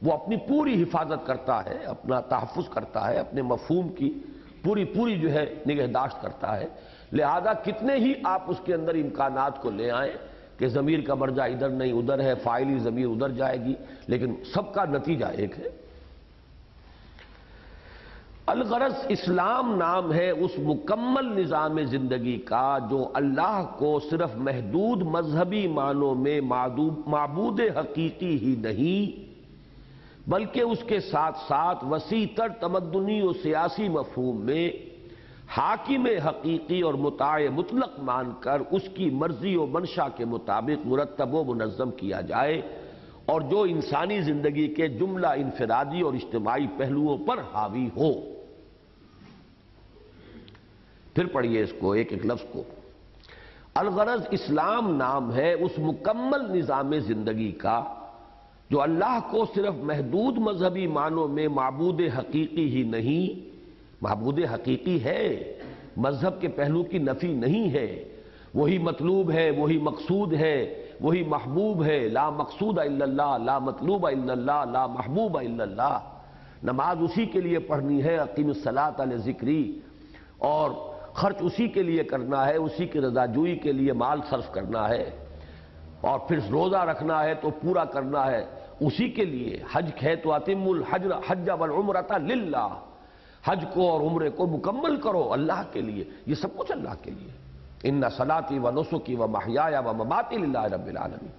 وہ اپنی پوری حفاظت کرتا ہے، اپنا تحفظ کرتا ہے، اپنے مفہوم کی پوری پوری جو ہے نگہداشت کرتا ہے۔ لہذا کتنے ہی آپ اس کے اندر امکانات کو لے آئیں کہ ضمیر کا مرجع ادھر نہیں، ادھر ہے فائلی ضمیر ادھر جائے گی، لیکن سب کا نتیجہ ایک ہے۔ الغرض اسلام نام ہے اس مکمل نظام زندگی کا جو اللہ کو صرف محدود مذہبی معنوں میں معبود حقیقی ہی نہیں بلکہ اس کے ساتھ ساتھ وسیع تر تمدنی و سیاسی مفہوم میں حاکم حقیقی اور متاع مطلق مان کر اس کی مرضی و منشا کے مطابق مرتب و منظم کیا جائے اور جو انسانی زندگی کے جملہ انفرادی اور اجتماعی پہلوؤں پر حاوی ہو۔ پھر پڑھیے اس کو، ایک ایک لفظ کو۔ الغرض اسلام نام ہے اس مکمل نظام زندگی کا جو اللہ کو صرف محدود مذہبی معنوں میں معبود حقیقی ہی نہیں، معبود حقیقی ہے، مذہب کے پہلو کی نفی نہیں ہے، وہی مطلوب ہے، وہی مقصود ہے، وہی محبوب ہے، لا مقصود الا اللہ، لا مطلوب الا اللہ، لا محبوب الا اللہ۔ نماز اسی کے لیے پڑھنی ہے عقیم الصلاۃ علیہ ذکری اور خرچ اسی کے لیے کرنا ہے، اسی کی رضا جوئی کے لیے مال صرف کرنا ہے۔ اور پھر روزہ رکھنا ہے تو پورا کرنا ہے۔ اسی کے لیے حج ہے تو عطم الحج حج والعمرہ للہ۔ حج کو اور عمرے کو مکمل کرو اللہ کے لیے، یہ سب کچھ اللہ کے لیے۔ ان نسلاتی و نسخی و محیا و مماتی اللہ رب العالمین۔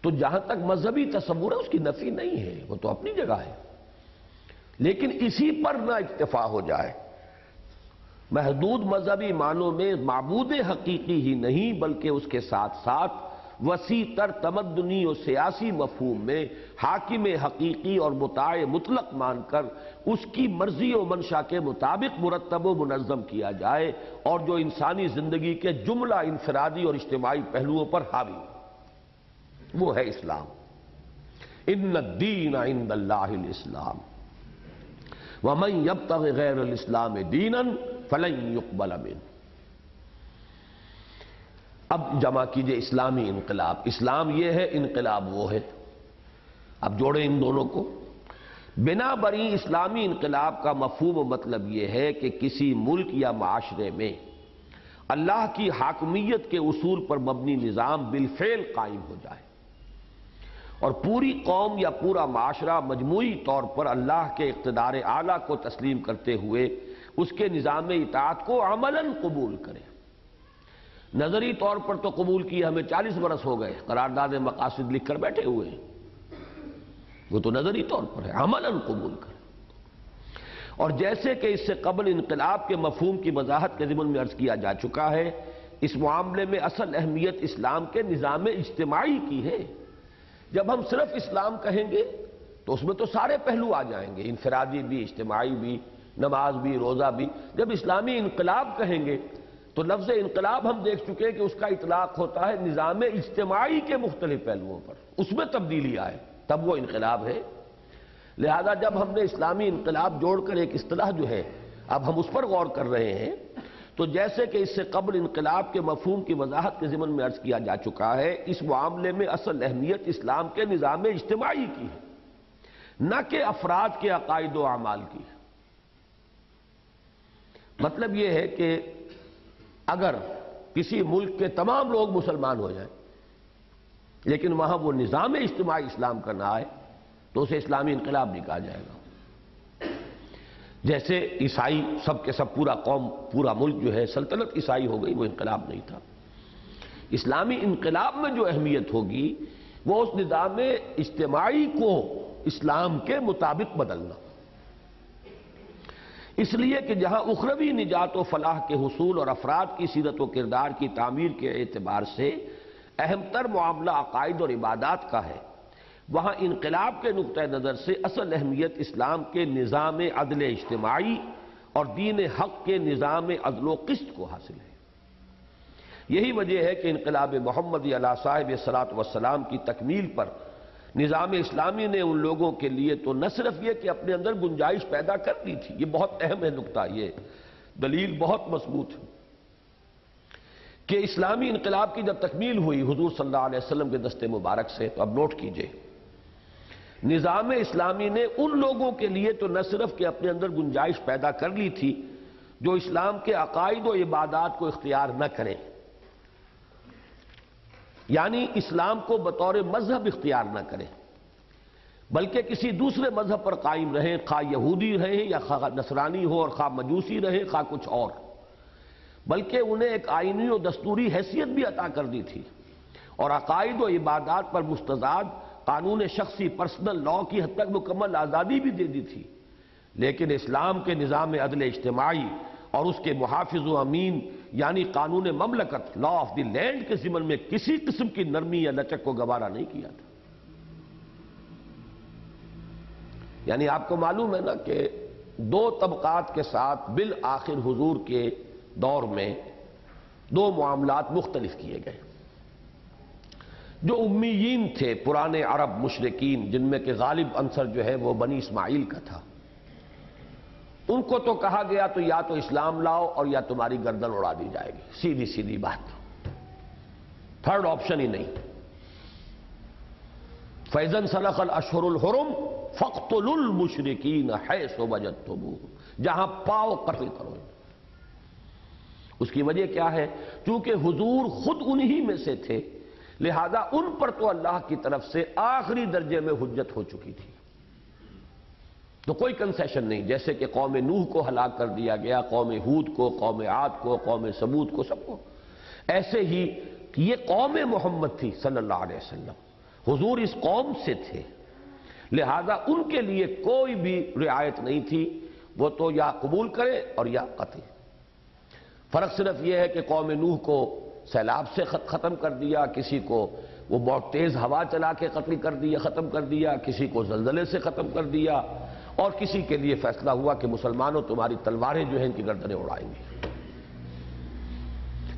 تو جہاں تک مذہبی تصور ہے، اس کی نفی نہیں ہے، وہ تو اپنی جگہ ہے۔ لیکن اسی پر نہ اکتفا ہو جائے۔ محدود مذہبی معنوں میں معبود حقیقی ہی نہیں، بلکہ اس کے ساتھ ساتھ وسیع تر تمدنی اور سیاسی مفہوم میں حاکم حقیقی اور متاع مطلق مان کر اس کی مرضی و منشا کے مطابق مرتب و منظم کیا جائے اور جو انسانی زندگی کے جملہ انفرادی اور اجتماعی پہلوؤں پر حاوی وہ ہے اسلام۔ ان الدین عند اللہ الاسلام۔ ومن يبتغ غیر الاسلام دینا فلن يقبل منه اب جمع کیجیے اسلامی انقلاب۔ اسلام یہ ہے، انقلاب وہ ہے۔ اب جوڑیں ان دونوں کو۔ بنا بری اسلامی انقلاب کا مفہوم و مطلب یہ ہے کہ کسی ملک یا معاشرے میں اللہ کی حاکمیت کے اصول پر مبنی نظام بالفعل قائم ہو جائے۔ اور پوری قوم یا پورا معاشرہ مجموعی طور پر اللہ کے اقتدار اعلیٰ کو تسلیم کرتے ہوئے اس کے نظام اطاعت کو عملاً قبول کرے۔ نظری طور پر تو قبول کی ہمیں چالیس برس ہو گئے، قرارداد مقاصد لکھ کر بیٹھے ہوئے ہیں۔ وہ تو نظری طور پر ہے، عملاً قبول کر۔ اور جیسے کہ اس سے قبل انقلاب کے مفہوم کی وضاحت کے ضمن میں عرض کیا جا چکا ہے، اس معاملے میں اصل اہمیت اسلام کے نظام اجتماعی کی ہے۔ جب ہم صرف اسلام کہیں گے، تو اس میں تو سارے پہلو آ جائیں گے، انفرادی بھی، اجتماعی بھی، نماز بھی، روزہ بھی۔ جب اسلامی انقلاب کہیں گے تو لفظ انقلاب ہم دیکھ چکے کہ اس کا اطلاق ہوتا ہے نظام اجتماعی کے مختلف پہلوؤں پر۔ اس میں تبدیلی آئے، تب وہ انقلاب ہے۔ لہذا جب ہم نے اسلامی انقلاب جوڑ کر ایک اصطلاح جو ہے، اب ہم اس پر غور کر رہے ہیں، تو جیسے کہ اس سے قبل انقلاب کے مفہوم کی وضاحت کے ضمن میں عرض کیا جا چکا ہے، اس معاملے میں اصل اہمیت اسلام کے نظام اجتماعی کی ہے، نہ کہ افراد کے عقائد و اعمال کی مطلب یہ ہے کہ اگر کسی ملک کے تمام لوگ مسلمان ہو جائیں، لیکن وہاں وہ نظام اجتماعی اسلام کا نہ آئے، تو اسے اسلامی انقلاب نہیں کہا جائے گا۔ جیسے عیسائی سب کے سب پورا قوم، پورا ملک جو ہے، سلطنت عیسائی ہو گئی، وہ انقلاب نہیں تھا۔ اسلامی انقلاب میں جو اہمیت ہوگی، وہ اس نظام اجتماعی کو اسلام کے مطابق بدلنا۔ اس لیے کہ جہاں اخروی نجات و فلاح کے حصول اور افراد کی سیرت و کردار کی تعمیر کے اعتبار سے اہم تر معاملہ عقائد اور عبادات کا ہے، وہاں انقلاب کے نقطہ نظر سے اصل اہمیت اسلام کے نظام عدل اجتماعی اور دین حق کے نظام عدل و قسط کو حاصل ہے۔ یہی وجہ ہے کہ انقلاب محمد علیہ صاحب صلاحت وسلام کی تکمیل پر نظام اسلامی نے ان لوگوں کے لیے تو نہ صرف یہ کہ اپنے اندر گنجائش پیدا کر دی تھی، یہ بہت اہم ہے نقطہ، یہ دلیل بہت مضبوط ہے کہ اسلامی انقلاب کی جب تکمیل ہوئی حضور صلی اللہ علیہ وسلم کے دستے مبارک سے، تو اب نوٹ کیجیے، نظام اسلامی نے ان لوگوں کے لیے تو نہ صرف کہ اپنے اندر گنجائش پیدا کر لی تھی جو اسلام کے عقائد و عبادات کو اختیار نہ کریں۔ یعنی اسلام کو بطور مذہب اختیار نہ کریں بلکہ کسی دوسرے مذہب پر قائم رہیں خواہ یہودی رہیں یا خواہ نصرانی ہو اور خواہ مجوسی رہیں خواہ کچھ اور۔ بلکہ انہیں ایک آئینی و دستوری حیثیت بھی عطا کر دی تھی اور عقائد و عبادات پر مستضاد قانون شخصی پرسنل لا کی حد تک مکمل آزادی بھی دے دی تھی۔ لیکن اسلام کے نظام عدل اجتماعی اور اس کے محافظ و امین یعنی قانون مملکت لا آف دی لینڈ کے ضمن میں کسی قسم کی نرمی یا لچک کو گوارا نہیں کیا تھا۔ یعنی آپ کو معلوم ہے نا کہ دو طبقات کے ساتھ بالآخر حضور کے دور میں دو معاملات مختلف کیے گئے۔ جو امیین تھے، پرانے عرب مشرقین جن میں کہ غالب عنصر جو ہے وہ بنی اسماعیل کا تھا۔ ان کو تو کہا گیا تو یا تو اسلام لاؤ اور یا تمہاری گردن اڑا دی جائے گی۔ سیدھی سیدھی بات۔ تھرڈ آپشن ہی نہیں۔ فیضن سلق الاشہر الحرم فخت المشرقین ہے سو بجت جہاں پاؤ قتل کرو۔ اس کی وجہ کیا ہے؟ چونکہ حضور خود انہی میں سے تھے، لہذا ان پر تو اللہ کی طرف سے آخری درجے میں حجت ہو چکی تھی۔ تو کوئی کنسیشن نہیں۔ جیسے کہ قوم نوح کو ہلاک کر دیا گیا، قوم ہود کو، قوم عاد کو، قوم ثبوت کو، سب کو۔ ایسے ہی یہ قوم محمد تھی صلی اللہ علیہ وسلم۔ حضور اس قوم سے تھے۔ لہذا ان کے لیے کوئی بھی رعایت نہیں تھی۔ وہ تو یا قبول کرے اور یا قتل۔ فرق صرف یہ ہے کہ قوم نوح کو سیلاب سے ختم کر دیا، کسی کو وہ بہت تیز ہوا چلا کے قتل کر دیا، ختم کر دیا، کسی کو زلزلے سے ختم کر دیا۔ اور کسی کے لیے فیصلہ ہوا کہ مسلمانوں تمہاری تلواریں جو ہیں ان کی گردنیں اڑائیں گی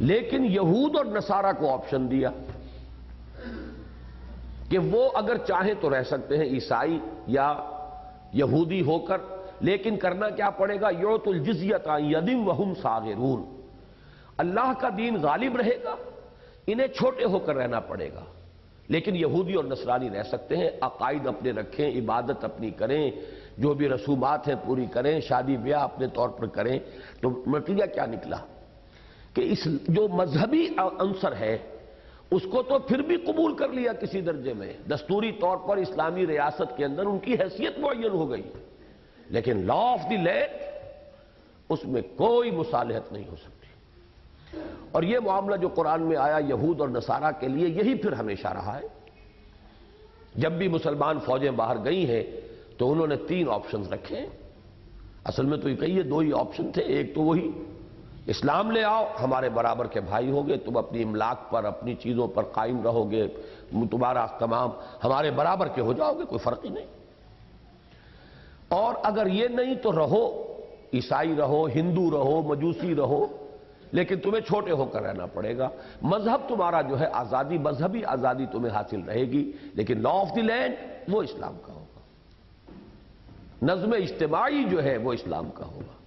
لیکن یہود اور نصارہ کو آپشن دیا کہ وہ اگر چاہیں تو رہ سکتے ہیں عیسائی یا یہودی ہو کر، لیکن کرنا کیا پڑے گا؟ یوت الجزیت یدم وہم ساغرون اللہ کا دین غالب رہے گا، انہیں چھوٹے ہو کر رہنا پڑے گا۔ لیکن یہودی اور نصرانی رہ سکتے ہیں، عقائد اپنے رکھیں، عبادت اپنی کریں جو بھی رسومات ہیں پوری کریں، شادی بیاہ اپنے طور پر کریں، تو نتیجہ کیا نکلا؟ کہ اس جو مذہبی عنصر ہے، اس کو تو پھر بھی قبول کر لیا کسی درجے میں۔ دستوری طور پر اسلامی ریاست کے اندر ان کی حیثیت معین ہو گئی۔ لیکن لا آف دی لینڈ اس میں کوئی مصالحت نہیں ہو سکتی۔ اور یہ معاملہ جو قرآن میں آیا، یہود اور نصارہ کے لیے، یہی پھر ہمیشہ رہا ہے۔ جب بھی مسلمان فوجیں باہر گئی ہیں تو انہوں نے تین آپشنز رکھے اصل میں تو یہ کہیے دو ہی آپشن تھے، ایک تو وہی۔ اسلام لے آؤ، ہمارے برابر کے بھائی ہوگے تم اپنی املاک پر، اپنی چیزوں پر قائم رہو گے، تمہارا تمام، ہمارے برابر کے ہو جاؤ گے، کوئی فرق ہی نہیں۔ اور اگر یہ نہیں تو رہو، عیسائی رہو، ہندو رہو، مجوسی رہو، لیکن تمہیں چھوٹے ہو کر رہنا پڑے گا۔ مذہب تمہارا جو ہے آزادی، مذہبی آزادی تمہیں حاصل رہے گی، لیکن لا آف دی لینڈ وہ اسلام کا ہوگا۔ نظم اجتماعی جو ہے وہ اسلام کا ہوگا۔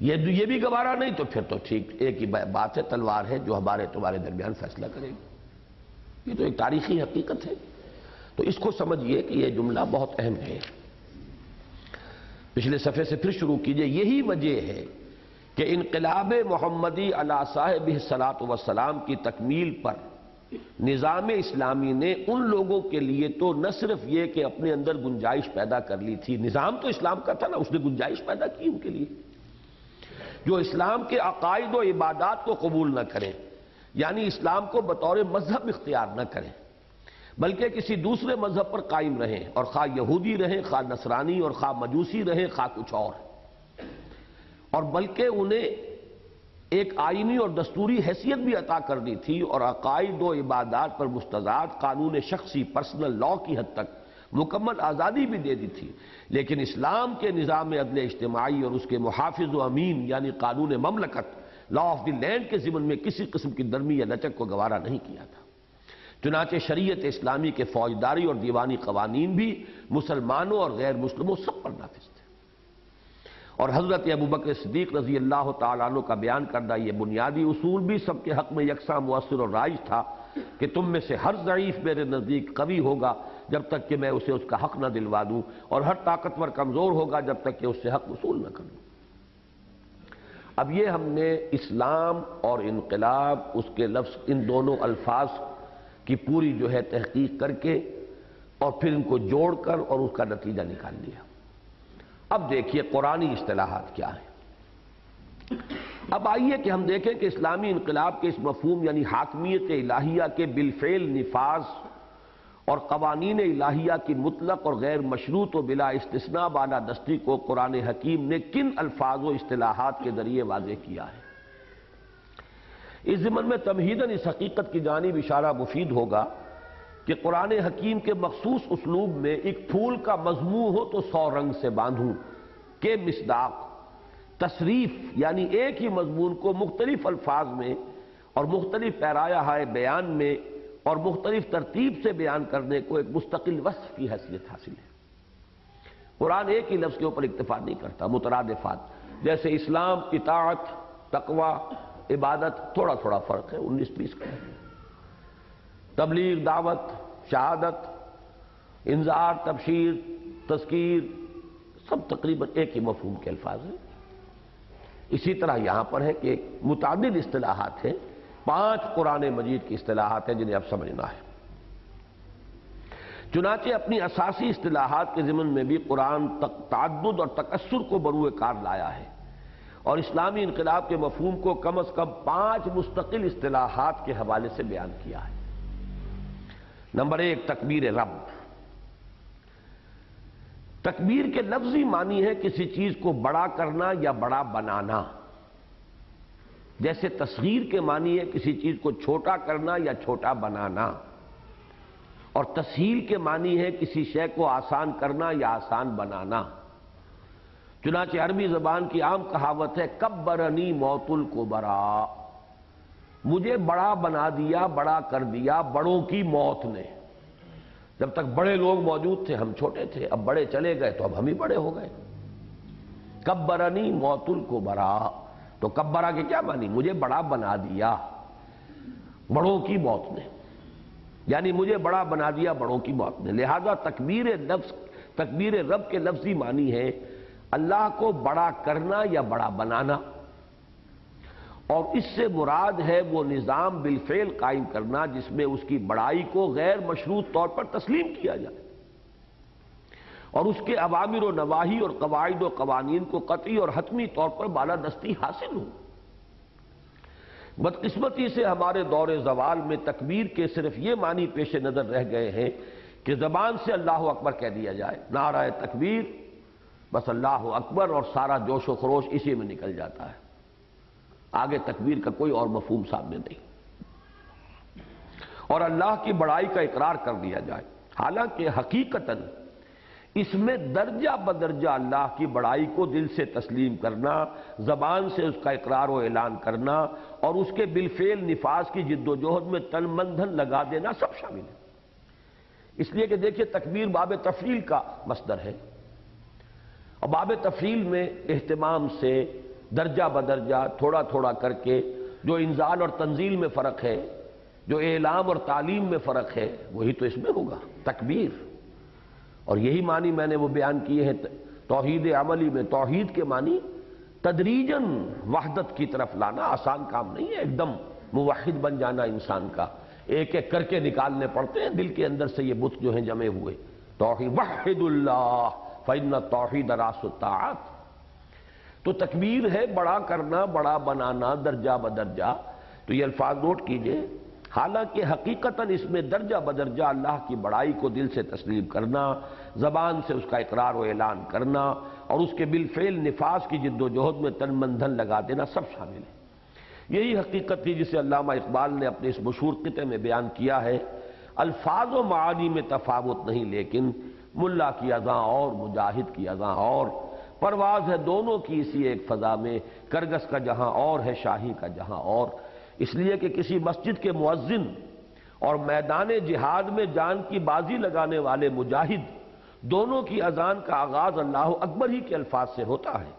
یہ بھی گوارا نہیں تو پھر تو ٹھیک، ایک ہی بات ہے، تلوار ہے جو ہمارے تمہارے درمیان فیصلہ کرے گی۔ یہ تو ایک تاریخی حقیقت ہے۔ تو اس کو سمجھئے کہ یہ جملہ بہت اہم ہے۔ پچھلے صفحے سے پھر شروع کیجیے یہی وجہ ہے کہ انقلاب محمدی علیہ صاحب صلاحت وسلام کی تکمیل پر نظام اسلامی نے ان لوگوں کے لیے تو نہ صرف یہ کہ اپنے اندر گنجائش پیدا کر لی تھی، نظام تو اسلام کا تھا نا، اس نے گنجائش پیدا کی ان کے لیے۔ جو اسلام کے عقائد و عبادات کو قبول نہ کریں یعنی اسلام کو بطور مذہب اختیار نہ کریں، بلکہ کسی دوسرے مذہب پر قائم رہیں اور خواہ یہودی رہیں، خواہ نصرانی اور خواہ مجوسی رہیں، خواہ کچھ اور۔ اور بلکہ انہیں ایک آئینی اور دستوری حیثیت بھی عطا کر دی تھی اور عقائد و عبادات پر مستضاد قانون شخصی پرسنل لا کی حد تک مکمل آزادی بھی دے دی تھی۔ لیکن اسلام کے نظام عدل اجتماعی اور اس کے محافظ و امین یعنی قانون مملکت لا آف دی لینڈ کے ضمن میں کسی قسم کی درمی یا لچک کو گوارا نہیں کیا تھا۔ چنانچہ شریعت اسلامی کے فوجداری اور دیوانی قوانین بھی مسلمانوں اور غیر مسلموں سب پر نافذ تھے۔ اور حضرت ابو بکر صدیق رضی اللہ تعالیٰ عنہ کا بیان کردہ یہ بنیادی اصول بھی سب کے حق میں یکساں مؤثر اور رائج تھا کہ تم میں سے ہر ضعیف میرے نزدیک قوی ہوگا جب تک کہ میں اسے اس کا حق نہ دلوا دوں اور ہر طاقتور کمزور ہوگا جب تک کہ اس سے حق وصول نہ کروں اب یہ ہم نے اسلام اور انقلاب، اس کے لفظ، ان دونوں الفاظ کی پوری جو ہے تحقیق کر کے اور پھر ان کو جوڑ کر اور اس کا نتیجہ نکال لیا۔ اب دیکھیے قرآن اصطلاحات کیا ہیں۔ اب آئیے کہ ہم دیکھیں کہ اسلامی انقلاب کے اس مفہوم یعنی حاکمیت الہیہ کے بالفعل نفاذ اور قوانین الہیہ کی مطلق اور غیر مشروط و بلا استثناء بالا دستی کو قرآن حکیم نے کن الفاظ و اصطلاحات کے ذریعے واضح کیا ہے۔ اس ضمن میں تمہیدن اس حقیقت کی جانب اشارہ مفید ہوگا کہ قرآن حکیم کے مخصوص اسلوب میں ایک پھول کا مضمون ہو تو سو رنگ سے باندھوں کہ مصداق، تصریف یعنی ایک ہی مضمون کو مختلف الفاظ میں اور مختلف پیرایا ہائے بیان میں اور مختلف ترتیب سے بیان کرنے کو ایک مستقل وصف کی حیثیت حاصل ہے۔ قرآن ایک ہی لفظ کے اوپر اکتفا نہیں کرتا، مترادفات۔ جیسے اسلام، اطاعت، تقوی، عبادت، تھوڑا تھوڑا فرق ہے، انیس بیس۔ کا تبلیغ، دعوت، شہادت، انذار، تبشیر، تذکیر، سب تقریباً ایک ہی مفہوم کے الفاظ ہیں۔ اسی طرح یہاں پر ہے کہ متعدد اصطلاحات ہیں، پانچ قرآن مجید کی اصطلاحات ہیں جنہیں اب سمجھنا ہے۔ چنانچہ اپنی اساسی اصطلاحات کے ضمن میں بھی قرآن تعدد اور تکسر کو بروئے کار لایا ہے اور اسلامی انقلاب کے مفہوم کو کم از کم پانچ مستقل اصطلاحات کے حوالے سے بیان کیا ہے۔ نمبر ایک، تکبیر رب۔ تکبیر کے لفظی معنی ہے کسی چیز کو بڑا کرنا یا بڑا بنانا۔ جیسے تصغیر کے معنی ہے کسی چیز کو چھوٹا کرنا یا چھوٹا بنانا۔ اور تسہیل کے معنی ہے کسی شے کو آسان کرنا یا آسان بنانا۔ چنانچہ عربی زبان کی عام کہاوت ہے کب برنی موت القبرا۔ مجھے بڑا بنا دیا، بڑا کر دیا، بڑوں کی موت نے۔ جب تک بڑے لوگ موجود تھے، ہم چھوٹے تھے، اب بڑے چلے گئے تو اب ہم ہی بڑے ہو گئے۔ کب برنی موت القبرا تو کب برا کے کیا مانی مجھے بڑا بنا دیا، بڑوں کی موت نے۔ یعنی مجھے بڑا بنا دیا، بڑوں کی موت نے۔ لہذا تکبیر لفظ تکبیر رب کے لفظی معنی ہے اللہ کو بڑا کرنا یا بڑا بنانا۔ اور اس سے مراد ہے وہ نظام بالفعل قائم کرنا جس میں اس کی بڑائی کو غیر مشروط طور پر تسلیم کیا جائے اور اس کے عوامر و نواحی اور قواعد و قوانین کو قطعی اور حتمی طور پر بالادستی حاصل ہو۔ بدقسمتی سے ہمارے دور زوال میں تکبیر کے صرف یہ معنی پیش نظر رہ گئے ہیں کہ زبان سے اللہ اکبر کہہ دیا جائے۔ نعرہ تکبیر، بس اللہ اکبر اور سارا جوش و خروش اسی میں نکل جاتا ہے۔ آگے تکبیر کا کوئی اور مفہوم سامنے نہیں۔ اور اللہ کی بڑائی کا اقرار کر دیا جائے۔ حالانکہ حقیقتاً اس میں درجہ بدرجہ اللہ کی بڑائی کو دل سے تسلیم کرنا، زبان سے اس کا اقرار و اعلان کرنا اور اس کے بالفعل نفاذ کی جد و جہد میں تن مندھن لگا دینا سب شامل ہے۔ اس لیے کہ دیکھیے تکبیر باب تفریل کا مصدر ہے۔ اور باب تفریل میں اہتمام سے درجہ بدرجہ تھوڑا تھوڑا کر کے جو انزال اور تنزیل میں فرق ہے، جو اعلام اور تعلیم میں فرق ہے، وہی تو اس میں ہوگا، تکبیر۔ اور یہی معنی میں نے وہ بیان کیے ہیں توحید عملی میں، توحید کے معنی تدریجن وحدت کی طرف لانا آسان کام نہیں ہے، ایک دم موحد بن جانا انسان کا۔ ایک ایک کر کے نکالنے پڑتے ہیں، دل کے اندر سے یہ بت جو ہیں جمے ہوئے۔ توحید وحد اللہ فن توحید راس الطاعت تو تکبیر ہے بڑا کرنا، بڑا بنانا، درجہ بدرجہ۔ تو یہ الفاظ نوٹ کیجیے۔ حالانکہ حقیقتاً اس میں درجہ بدرجہ اللہ کی بڑائی کو دل سے تسلیم کرنا، زبان سے اس کا اقرار و اعلان کرنا اور اس کے بالفعل نفاذ کی جد و جہد میں تن مندھن لگا دینا سب شامل ہے۔ یہی حقیقت تھی جسے علامہ اقبال نے اپنے اس مشہور قطع میں بیان کیا ہے۔ الفاظ و معانی میں تفاوت نہیں، لیکن ملا کی ازاں اور، مجاہد کی ازاں اور۔ پرواز ہے دونوں کی اسی ایک فضا میں، کرگس کا جہاں اور ہے، شاہی کا جہاں اور۔ اس لیے کہ کسی مسجد کے معزن اور میدان جہاد میں جان کی بازی لگانے والے مجاہد، دونوں کی اذان کا آغاز اللہ اکبر ہی کے الفاظ سے ہوتا ہے۔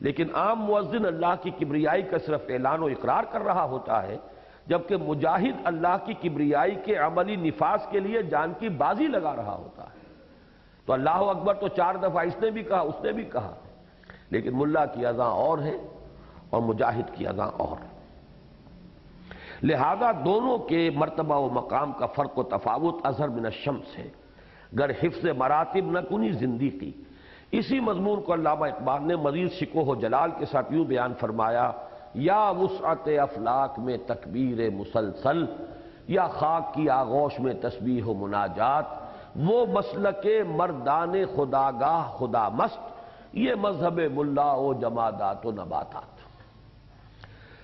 لیکن عام معزن اللہ کی کبریائی کا صرف اعلان و اقرار کر رہا ہوتا ہے، جبکہ مجاہد اللہ کی کبریائی کے عملی نفاذ کے لیے جان کی بازی لگا رہا ہوتا ہے۔ تو اللہ اکبر تو چار دفعہ اس نے بھی کہا، اس نے بھی کہا۔ لیکن ملا کی اذاں اور ہے اور مجاہد کی اذاں اور لہذا دونوں کے مرتبہ و مقام کا فرق و تفاوت اظہر من الشمس ہے۔ گر حفظ مراتب نہ کنی زندگی۔ اسی مضمون کو علامہ اقبال نے مزید شکو و جلال کے ساتھ یوں بیان فرمایا، یا وسعت افلاق میں تکبیر مسلسل، یا خاک کی آغوش میں تسبیح و مناجات وہ مسلک مردان خداگاہ خدا مست، یہ مذہب ملا و جمادات و نباتات۔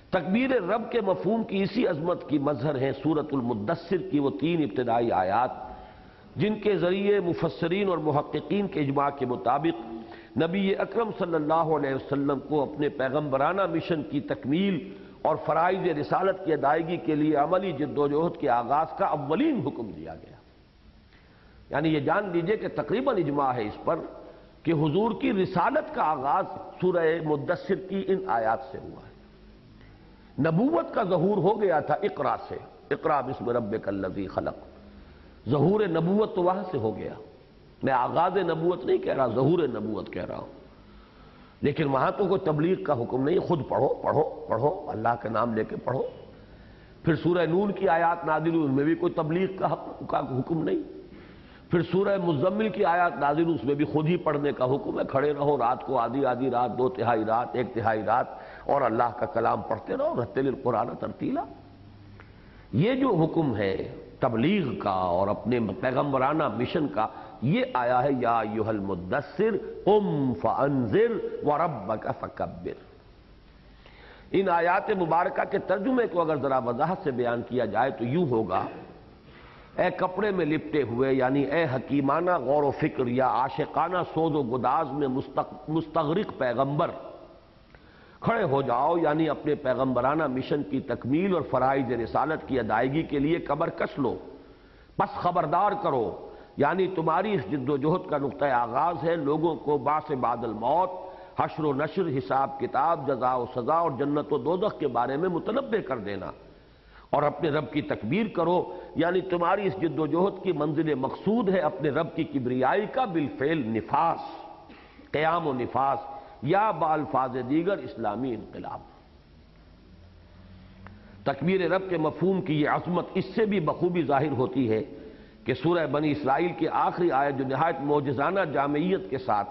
تکبیر رب کے مفہوم کی اسی عظمت کی مظہر ہے سورت المدثر کی وہ تین ابتدائی آیات، جن کے ذریعے مفسرین اور محققین کے اجماع کے مطابق نبی اکرم صلی اللہ علیہ وسلم کو اپنے پیغمبرانہ مشن کی تکمیل اور فرائض رسالت کی ادائیگی کے لیے عملی جد و جہد کے آغاز کا اولین حکم دیا گیا۔ یعنی یہ جان لیجیے کہ تقریباً اجماع ہے اس پر کہ حضور کی رسالت کا آغاز سورہ مدثر کی ان آیات سے ہوا ہے۔ نبوت کا ظہور ہو گیا تھا اقرا سے۔ اقرا بسم رب کلزی خلق۔ ظہور نبوت تو وہاں سے ہو گیا۔ میں آغاز نبوت نہیں کہہ رہا، ظہور نبوت کہہ رہا ہوں۔ لیکن وہاں تو کوئی تبلیغ کا حکم نہیں، خود پڑھو پڑھو پڑھو، اللہ کے نام لے کے پڑھو۔ پھر سورہ نون کی آیات نادل ان میں بھی کوئی تبلیغ کا حکم نہیں۔ پھر سورہ مزمل کی آیات نازل، اس میں بھی خود ہی پڑھنے کا حکم ہے، کھڑے رہو، رات کو آدھی آدھی رات، دو تہائی رات، ایک تہائی رات، اور اللہ کا کلام پڑھتے رہو رہتے القرآن ترتیلا۔ یہ جو حکم ہے تبلیغ کا اور اپنے پیغمبرانہ مشن کا، یہ آیا ہے، یا یوہل مدثر ام فانذر وربک فکبر۔ ان آیات مبارکہ کے ترجمے کو اگر ذرا وضاحت سے بیان کیا جائے تو یوں ہوگا اے کپڑے میں لپٹے ہوئے یعنی اے حکیمانہ غور و فکر یا عاشقانہ سوز و گداز میں مستغرق پیغمبر کھڑے ہو جاؤ یعنی اپنے پیغمبرانہ مشن کی تکمیل اور فرائض رسالت کی ادائیگی کے لیے کمر کس لو۔ پس خبردار کرو یعنی تمہاری اس جد و جہد کا نقطۂ آغاز ہے، لوگوں کو باس بعد الموت، حشر و نشر، حساب کتاب، جزا و سزا اور جنت و دوزخ کے بارے میں متنبع کر دینا۔ اور اپنے رب کی تکبیر کرو۔ یعنی تمہاری اس جد و جہد کی منزل مقصود ہے اپنے رب کی کبریائی کا بالفعل نفاس، قیام و نفاس یا بالفاظ دیگر اسلامی انقلاب۔ تکبیر رب کے مفہوم کی یہ عظمت اس سے بھی بخوبی ظاہر ہوتی ہے کہ سورہ بنی اسرائیل کے آخری آیت جو نہایت موجزانہ جامعیت کے ساتھ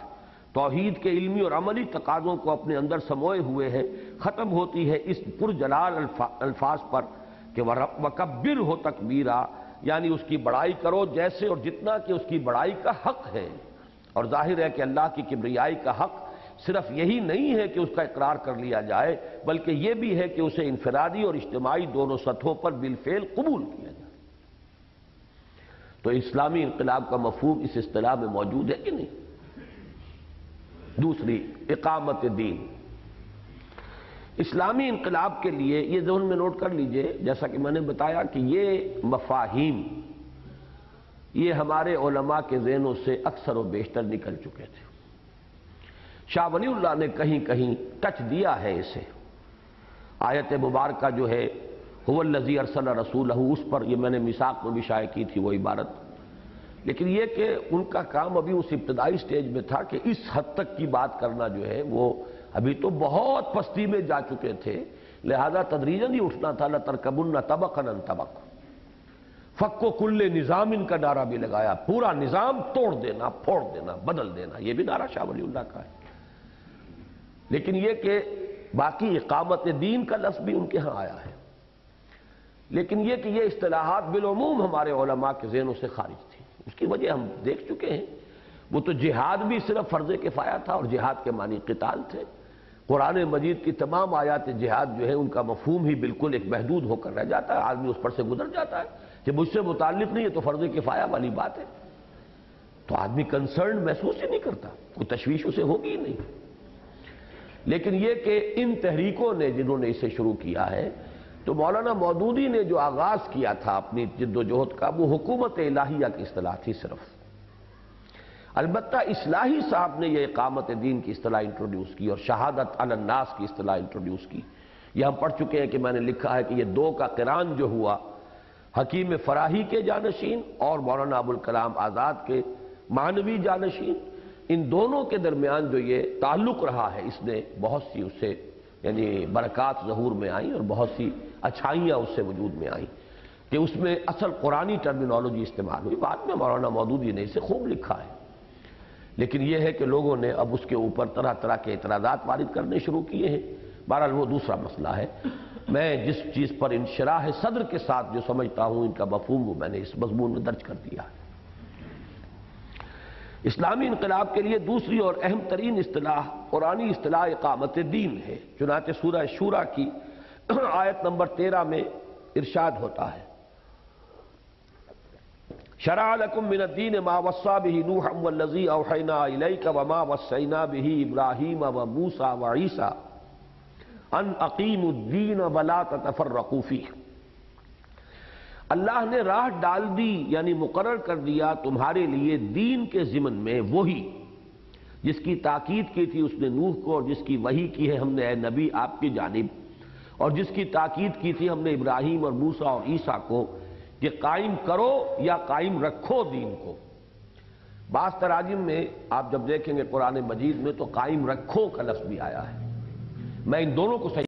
توحید کے علمی اور عملی تقاضوں کو اپنے اندر سموئے ہوئے ہے ختم ہوتی ہے اس پرجلال الفاظ پر۔ کہ وکبر ہو تکبیرہ یعنی اس کی بڑائی کرو جیسے اور جتنا کہ اس کی بڑائی کا حق ہے۔ اور ظاہر ہے کہ اللہ کی کبریائی کا حق صرف یہی نہیں ہے کہ اس کا اقرار کر لیا جائے، بلکہ یہ بھی ہے کہ اسے انفرادی اور اجتماعی دونوں سطحوں پر بالفعل قبول کیا جائے۔ تو اسلامی انقلاب کا مفہوم اس اصطلاح میں موجود ہے کہ نہیں؟ دوسری، اقامت دین۔ اسلامی انقلاب کے لیے یہ ذہن میں نوٹ کر لیجیے، جیسا کہ میں نے بتایا کہ یہ مفاہیم، یہ ہمارے علماء کے ذہنوں سے اکثر و بیشتر نکل چکے تھے۔ شاہ ولی اللہ نے کہیں کہیں ٹچ دیا ہے اسے۔ آیت مبارکہ جو ہے الزی ارسل رسول اس پر یہ میں نے مساق میں بھی شائع کی تھی، وہ عبارت۔ لیکن یہ کہ ان کا کام ابھی اس ابتدائی سٹیج میں تھا کہ اس حد تک کی بات کرنا جو ہے، وہ ابھی تو بہت پستی میں جا چکے تھے، لہذا تدریجن ہی اٹھنا تھا نہ ترکبن نہ طبق نہ طبق۔ فک و کل نظام ان کا نعرہ بھی لگایا، پورا نظام توڑ دینا، پھوڑ دینا، بدل دینا، یہ بھی نعرہ شاہ ولی اللہ کا ہے۔ لیکن یہ کہ باقی اقامت دین کا لفظ بھی ان کے ہاں آیا ہے۔ لیکن یہ کہ یہ اصطلاحات بالعموم ہمارے علماء کے ذہنوں سے خارج تھی اس کی وجہ ہم دیکھ چکے ہیں۔ وہ تو جہاد بھی صرف فرض کفایا تھا اور جہاد کے معنی قتال تھے۔ قرآن مجید کی تمام آیات جہاد جو ہے ان کا مفہوم ہی بالکل ایک محدود ہو کر رہ جاتا ہے، آدمی اس پر سے گزر جاتا ہے۔ کہ مجھ سے متعلق نہیں ہے تو فرض کفایا والی بات ہے۔ تو آدمی کنسرن محسوس ہی نہیں کرتا، کوئی تشویش اسے ہوگی ہی نہیں۔ لیکن یہ کہ ان تحریکوں نے جنہوں نے اسے شروع کیا ہے، تو مولانا مودودی نے جو آغاز کیا تھا اپنی جد و جہد کا، وہ حکومت الہیہ کی اصطلاح تھی صرف۔ البتہ اصلاحی صاحب نے یہ اقامت دین کی اصطلاح انٹروڈیوس کی اور شہادت الناس کی اصطلاح انٹروڈیوس کی۔ یہ ہم پڑھ چکے ہیں کہ میں نے لکھا ہے کہ یہ دو کا قرآن جو ہوا، حکیم فراہی کے جانشین اور مولانا ابوالکلام آزاد کے معنوی جانشین، ان دونوں کے درمیان جو یہ تعلق رہا ہے، اس نے بہت سی اس سے یعنی برکات ظہور میں آئیں اور بہت سی اچھائیاں اس سے وجود میں آئیں کہ اس میں اصل قرآنی ٹرمینالوجی استعمال ہوئی۔ بعد میں مولانا مودودی نے اسے خوب لکھا ہے۔ لیکن یہ ہے کہ لوگوں نے اب اس کے اوپر طرح طرح کے اعتراضات وارد کرنے شروع کیے ہیں۔ بہرحال وہ دوسرا مسئلہ ہے۔ میں جس چیز پر انشراح صدر کے ساتھ جو سمجھتا ہوں، ان کا مفہوم وہ میں نے اس مضمون میں درج کر دیا ہے۔ اسلامی انقلاب کے لیے دوسری اور اہم ترین اصطلاح قرآنی اصطلاح اقامت دین ہے۔ چنانچہ سورہ شورہ کی آیت نمبر تیرہ میں ارشاد ہوتا ہے۔ شرع لکم من الدین ما وصا به نوح والذی اوحینا الیک وما وصینا به ابراہیم و موسیٰ و عیسیٰ ان اقیم الدین ولا تتفرقوا فیہ۔ اللہ نے راہ ڈال دی یعنی مقرر کر دیا تمہارے لیے دین کے ضمن میں وہی۔ جس کی تاکید کی تھی اس نے نوح کو اور جس کی وہی کی ہے ہم نے اے نبی آپ کی جانب۔ اور جس کی تاکید کی تھی ہم نے ابراہیم اور موسیٰ اور عیسیٰ کو۔ کہ قائم کرو یا قائم رکھو دین کو۔ بعض تراجم میں آپ جب دیکھیں گے قرآن مجید میں تو قائم رکھو کا لفظ بھی آیا ہے۔ میں ان دونوں کو صحیح